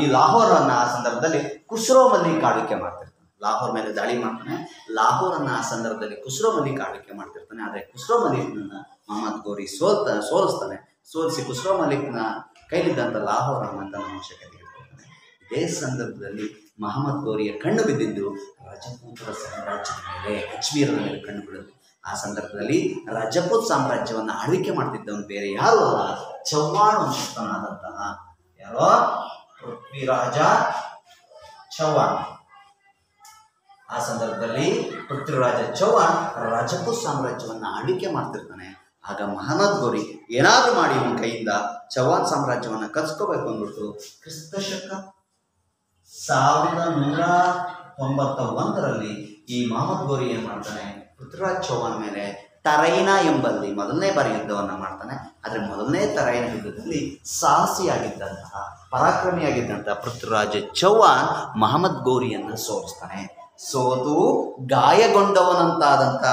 ಈ ಲಾಹೋರನ್ನು ಆ ಸಂದರ್ಭದಲ್ಲಿ ಖುಸ್ರೋ ಮಲ್ಲಿಕ್ ಮಾಡ್ತಿರ್ತಾನೆ. ಲಾಹೋರ್ ಮೇಲೆ ದಾಳಿ ಮಾಡ್ತಾನೆ. ಲಾಹೋರನ್ನ ಆ ಸಂದರ್ಭದಲ್ಲಿ ಖುಸ್ರೋ ಮಲಿಕ್ ಆಳ್ವಿಕೆ ಮಾಡ್ತಿರ್ತಾನೆ. ಆದರೆ ಖುಸ್ರೋ ಮಲಿಕ್ನ ಮಹಮ್ಮದ್ ಗೋರಿ ಸೋಲ್ತ, ಸೋಲಿಸ್ತಾನೆ. ಸೋಲಿಸಿ ಖುಸ್ರೋ ಮಲಿಕ್ನ ಕೈಲಿದ್ದಂಥ ಲಾಹೋರನ್ನು ತನ್ನ ವಶಕ್ಕೆ ತೆಗೆದುಕೊಳ್ತಾನೆ ಇದೇ ಸಂದರ್ಭದಲ್ಲಿ ಮಹಮ್ಮದ್ ಗೋರಿಯ ಕಣ್ಣು ಬಿದ್ದಿದ್ದು ರಜಪೂತರ ಸಾಮ್ರಾಜ್ಯದ ಮೇಲೆ ಅಜ್ಮೀರದ ಮೇಲೆ ಕಣ್ಣು ಬಿಡುತ್ತೆ ಆ ಸಂದರ್ಭದಲ್ಲಿ ರಜಪೂತ್ ಸಾಮ್ರಾಜ್ಯವನ್ನು ಆಳ್ವಿಕೆ ಮಾಡ್ತಿದ್ದವನು ಬೇರೆ ಯಾರು ಅಲ್ಲ. ಚೌಹಾಣ್ ವಂಶಸ್ಥನಾದಂತಹ ಯಾರೋ? ಪೃಥ್ವಿರಾಜ ಚವ್ಹಾಣ್. ಆ ಸಂದರ್ಭದಲ್ಲಿ ಪೃಥ್ವಿರಾಜ ಚೌಹಾನ್ ರಜಪೂತ್ ಸಾಮ್ರಾಜ್ಯವನ್ನು ಆಳ್ವಿಕೆ ಮಾಡ್ತಿರ್ತಾನೆ. ಆಗ ಮಹಮ್ಮದ್ ಗೋರಿ ಏನಾದರೂ ಮಾಡಿ ಇವನ ಕೈಯಿಂದ ಚೌಹಾನ್ ಸಾಮ್ರಾಜ್ಯವನ್ನು ಕಚ್ಕೋಬೇಕು ಅಂದ್ಬಿಟ್ಟು ಕ್ರಿಸ್ತಶಕ ಸಾವಿರದ ನೂರ ತೊಂಬತ್ತ ಒಂದರಲ್ಲಿ ಈ ಮಹಮ್ಮದ್ ಗೋರಿ ಏನ್ ಮಾಡ್ತಾನೆ? ಪೃಥ್ವಿರಾಜ್ ಚೌಹಾನ್ ಮೇಲೆ ತರೈನ ಎಂಬಲ್ಲಿ ಮೊದಲನೇ ಬಾರಿ ಯುದ್ಧವನ್ನ ಮಾಡ್ತಾನೆ. ಆದರೆ ಮೊದಲನೇ ತರೈನ ಯುದ್ಧದಲ್ಲಿ ಸಾಹಸಿಯಾಗಿದ್ದಂತಹ, ಪರಾಕ್ರಮಿಯಾಗಿದ್ದಂತಹ ಪೃಥ್ವಿರಾಜ ಚೌಹಾನ್ ಮಹಮ್ಮದ್ ಗೋರಿಯನ್ನು ಸೋಲಿಸ್ತಾನೆ. ಸೋತು ಗಾಯಗೊಂಡವನಂತಾದಂಥ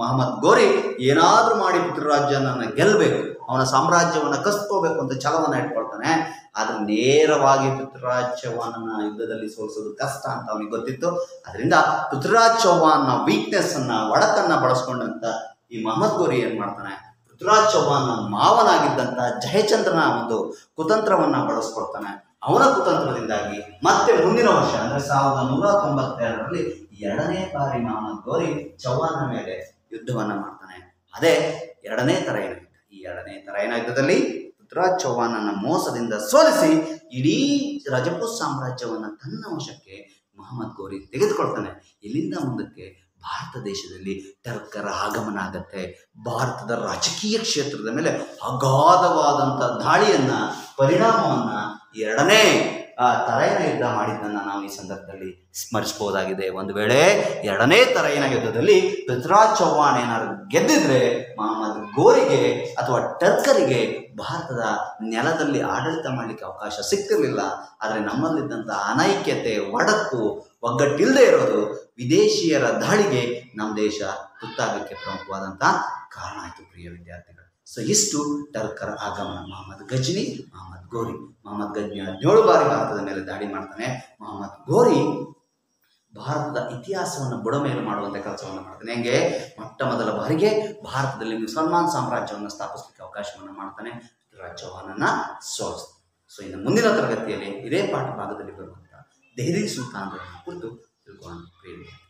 ಮಹಮ್ಮದ್ ಗೋರಿ ಏನಾದರೂ ಮಾಡಿ ಪೃಥ್ವಿರಾಜನನ್ನು ಗೆಲ್ಲಬೇಕು ಅವನ ಸಾಮ್ರಾಜ್ಯವನ್ನು ಕಸ್ಕೋಬೇಕು ಅಂತ ಛಲವನ್ನು ಇಟ್ಕೊಳ್ತಾನೆ. ಆದರೆ ನೇರವಾಗಿ ಪೃಥ್ವಿರಾಜ್ ಚೌಹಾನನ ಯುದ್ಧದಲ್ಲಿ ಸೋಲಿಸೋದು ಕಷ್ಟ ಅಂತ ಅವನಿಗೆ ಗೊತ್ತಿತ್ತು. ಅದರಿಂದ ಪೃಥ್ವಿರಾಜ್ ಚೌಹಾನ್ನ ವೀಕ್ನೆಸ್ಸನ್ನು ಒಡಕನ್ನ ಬಳಸ್ಕೊಂಡಂತ ಈ ಮಹಮ್ಮದ್ ಗೋರಿ ಏನು ಮಾಡ್ತಾನೆ? ಪೃಥ್ವಿರಾಜ್ ಚೌಹಾನ್ ಮಾವನಾಗಿದ್ದಂತ ಜಯಚಂದ್ರನ ಒಂದು ಕುತಂತ್ರವನ್ನು ಬಳಸ್ಕೊಳ್ತಾನೆ. ಅವನ ಕುತಂತ್ರದಿಂದಾಗಿ ಮತ್ತೆ ಮುಂದಿನ ವರ್ಷ, ಅಂದ್ರೆ ಸಾವಿರದ ನೂರ ತೊಂಬತ್ತೆರಡರಲ್ಲಿ ಎರಡನೇ ಬಾರಿ ಮಹಮ್ಮದ್ ಗೋರಿ ಚೌಹಾನ ಮೇಲೆ ಯುದ್ಧವನ್ನ ಮಾಡ್ತಾನೆ. ಅದೇ ಎರಡನೇ ತರೈನ ಯುದ್ಧ ಈ ಎರಡನೇ ತರೈನ ಯುದ್ಧದಲ್ಲಿ ಪೃಥ್ವಿರಾಜ್ ಚೌಹಾನನ ಮೋಸದಿಂದ ಸೋಲಿಸಿ ಇಡೀ ರಜಪೂತ್ ಸಾಮ್ರಾಜ್ಯವನ್ನ ತನ್ನ ವಶಕ್ಕೆ ಮಹಮ್ಮದ್ ಗೋರಿ ತೆಗೆದುಕೊಳ್ತಾನೆ. ಇಲ್ಲಿಂದ ಮುಂದಕ್ಕೆ ಭಾರತ ದೇಶದಲ್ಲಿ ಟರ್ಕರ ಆಗಮನ ಆಗತ್ತೆ. ಭಾರತದ ರಾಜಕೀಯ ಕ್ಷೇತ್ರದ ಮೇಲೆ ಅಗಾಧವಾದಂಥ ದಾಳಿಯನ್ನ, ಪರಿಣಾಮವನ್ನ ಎರಡನೇ, ಆ ತರೈನ ಯುದ್ಧ ಮಾಡಿದ್ದನ್ನು ನಾವು ಈ ಸಂದರ್ಭದಲ್ಲಿ ಸ್ಮರಿಸಬಹುದಾಗಿದೆ ಒಂದು ವೇಳೆ ಎರಡನೇ ತರೈನ ಯುದ್ಧದಲ್ಲಿ ಪೃಥ್ವಿರಾಜ್ ಚೌಹಾಣ್ ಏನಾದ್ರು ಗೆದ್ದಿದ್ರೆ ಮಹಮ್ಮದ್ ಗೋರಿಗೆ ಅಥವಾ ಟರ್ಕರಿಗೆ ಭಾರತದ ನೆಲದಲ್ಲಿ ಆಡಳಿತ ಮಾಡಲಿಕ್ಕೆ ಅವಕಾಶ ಸಿಗ್ತಿರ್ಲಿಲ್ಲ. ಆದರೆ ನಮ್ಮಲ್ಲಿದ್ದಂಥ ಅನೈಕ್ಯತೆ, ಒಡಕು ಒಗ್ಗಟ್ಟಿಲ್ಲದೆ ಇರೋದು ವಿದೇಶಿಯರ ದಾಳಿಗೆ ನಮ್ಮ ದೇಶ ತುತ್ತಾಗಕ್ಕೆ ಪ್ರಮುಖವಾದಂಥ ಕಾರಣ ಆಯಿತು ಪ್ರಿಯ ವಿದ್ಯಾರ್ಥಿಗಳು. ಸೊ ಇಷ್ಟು ಟರ್ಕರ ಆಗಮನ. ಮೊಹಮ್ಮದ್ ಗಜ್ನಿ, ಮೊಹಮ್ಮದ್ ಗೋರಿ. ಮೊಹಮ್ಮದ್ ಗಜ್ನಿ ಹದಿನೇಳು ಬಾರಿ ಭಾರತದ ಮೇಲೆ ದಾಳಿ ಮಾಡ್ತಾನೆ. ಮೊಹಮ್ಮದ್ ಗೋರಿ ಭಾರತದ ಇತಿಹಾಸವನ್ನು ಬುಡಮೇಲು ಮಾಡುವಂಥ ಕೆಲಸವನ್ನು ಮಾಡ್ತಾನೆ. ಹೆಂಗೆ? ಮೊಟ್ಟ ಮೊದಲ ಬಾರಿಗೆ ಭಾರತದಲ್ಲಿ ಮುಸಲ್ಮಾನ್ ಸಾಮ್ರಾಜ್ಯವನ್ನು ಸ್ಥಾಪಿಸಲಿಕ್ಕೆ ಅವಕಾಶವನ್ನು ಮಾಡ್ತಾನೆ. ಚೌಹಾನನ್ನ ಸೋಲಿಸ್ತಾನೆ. ಸೊ ಇನ್ನು ಮುಂದಿನ ತರಗತಿಯಲ್ಲಿ ಇದೇ ಪಾಠ ಭಾಗದಲ್ಲಿ ಬರುವಂಥ ದೆಹಲಿ ಸುಲ್ತಾನರ ಕುರಿತು ತಿಳ್ಕೊಂಡು.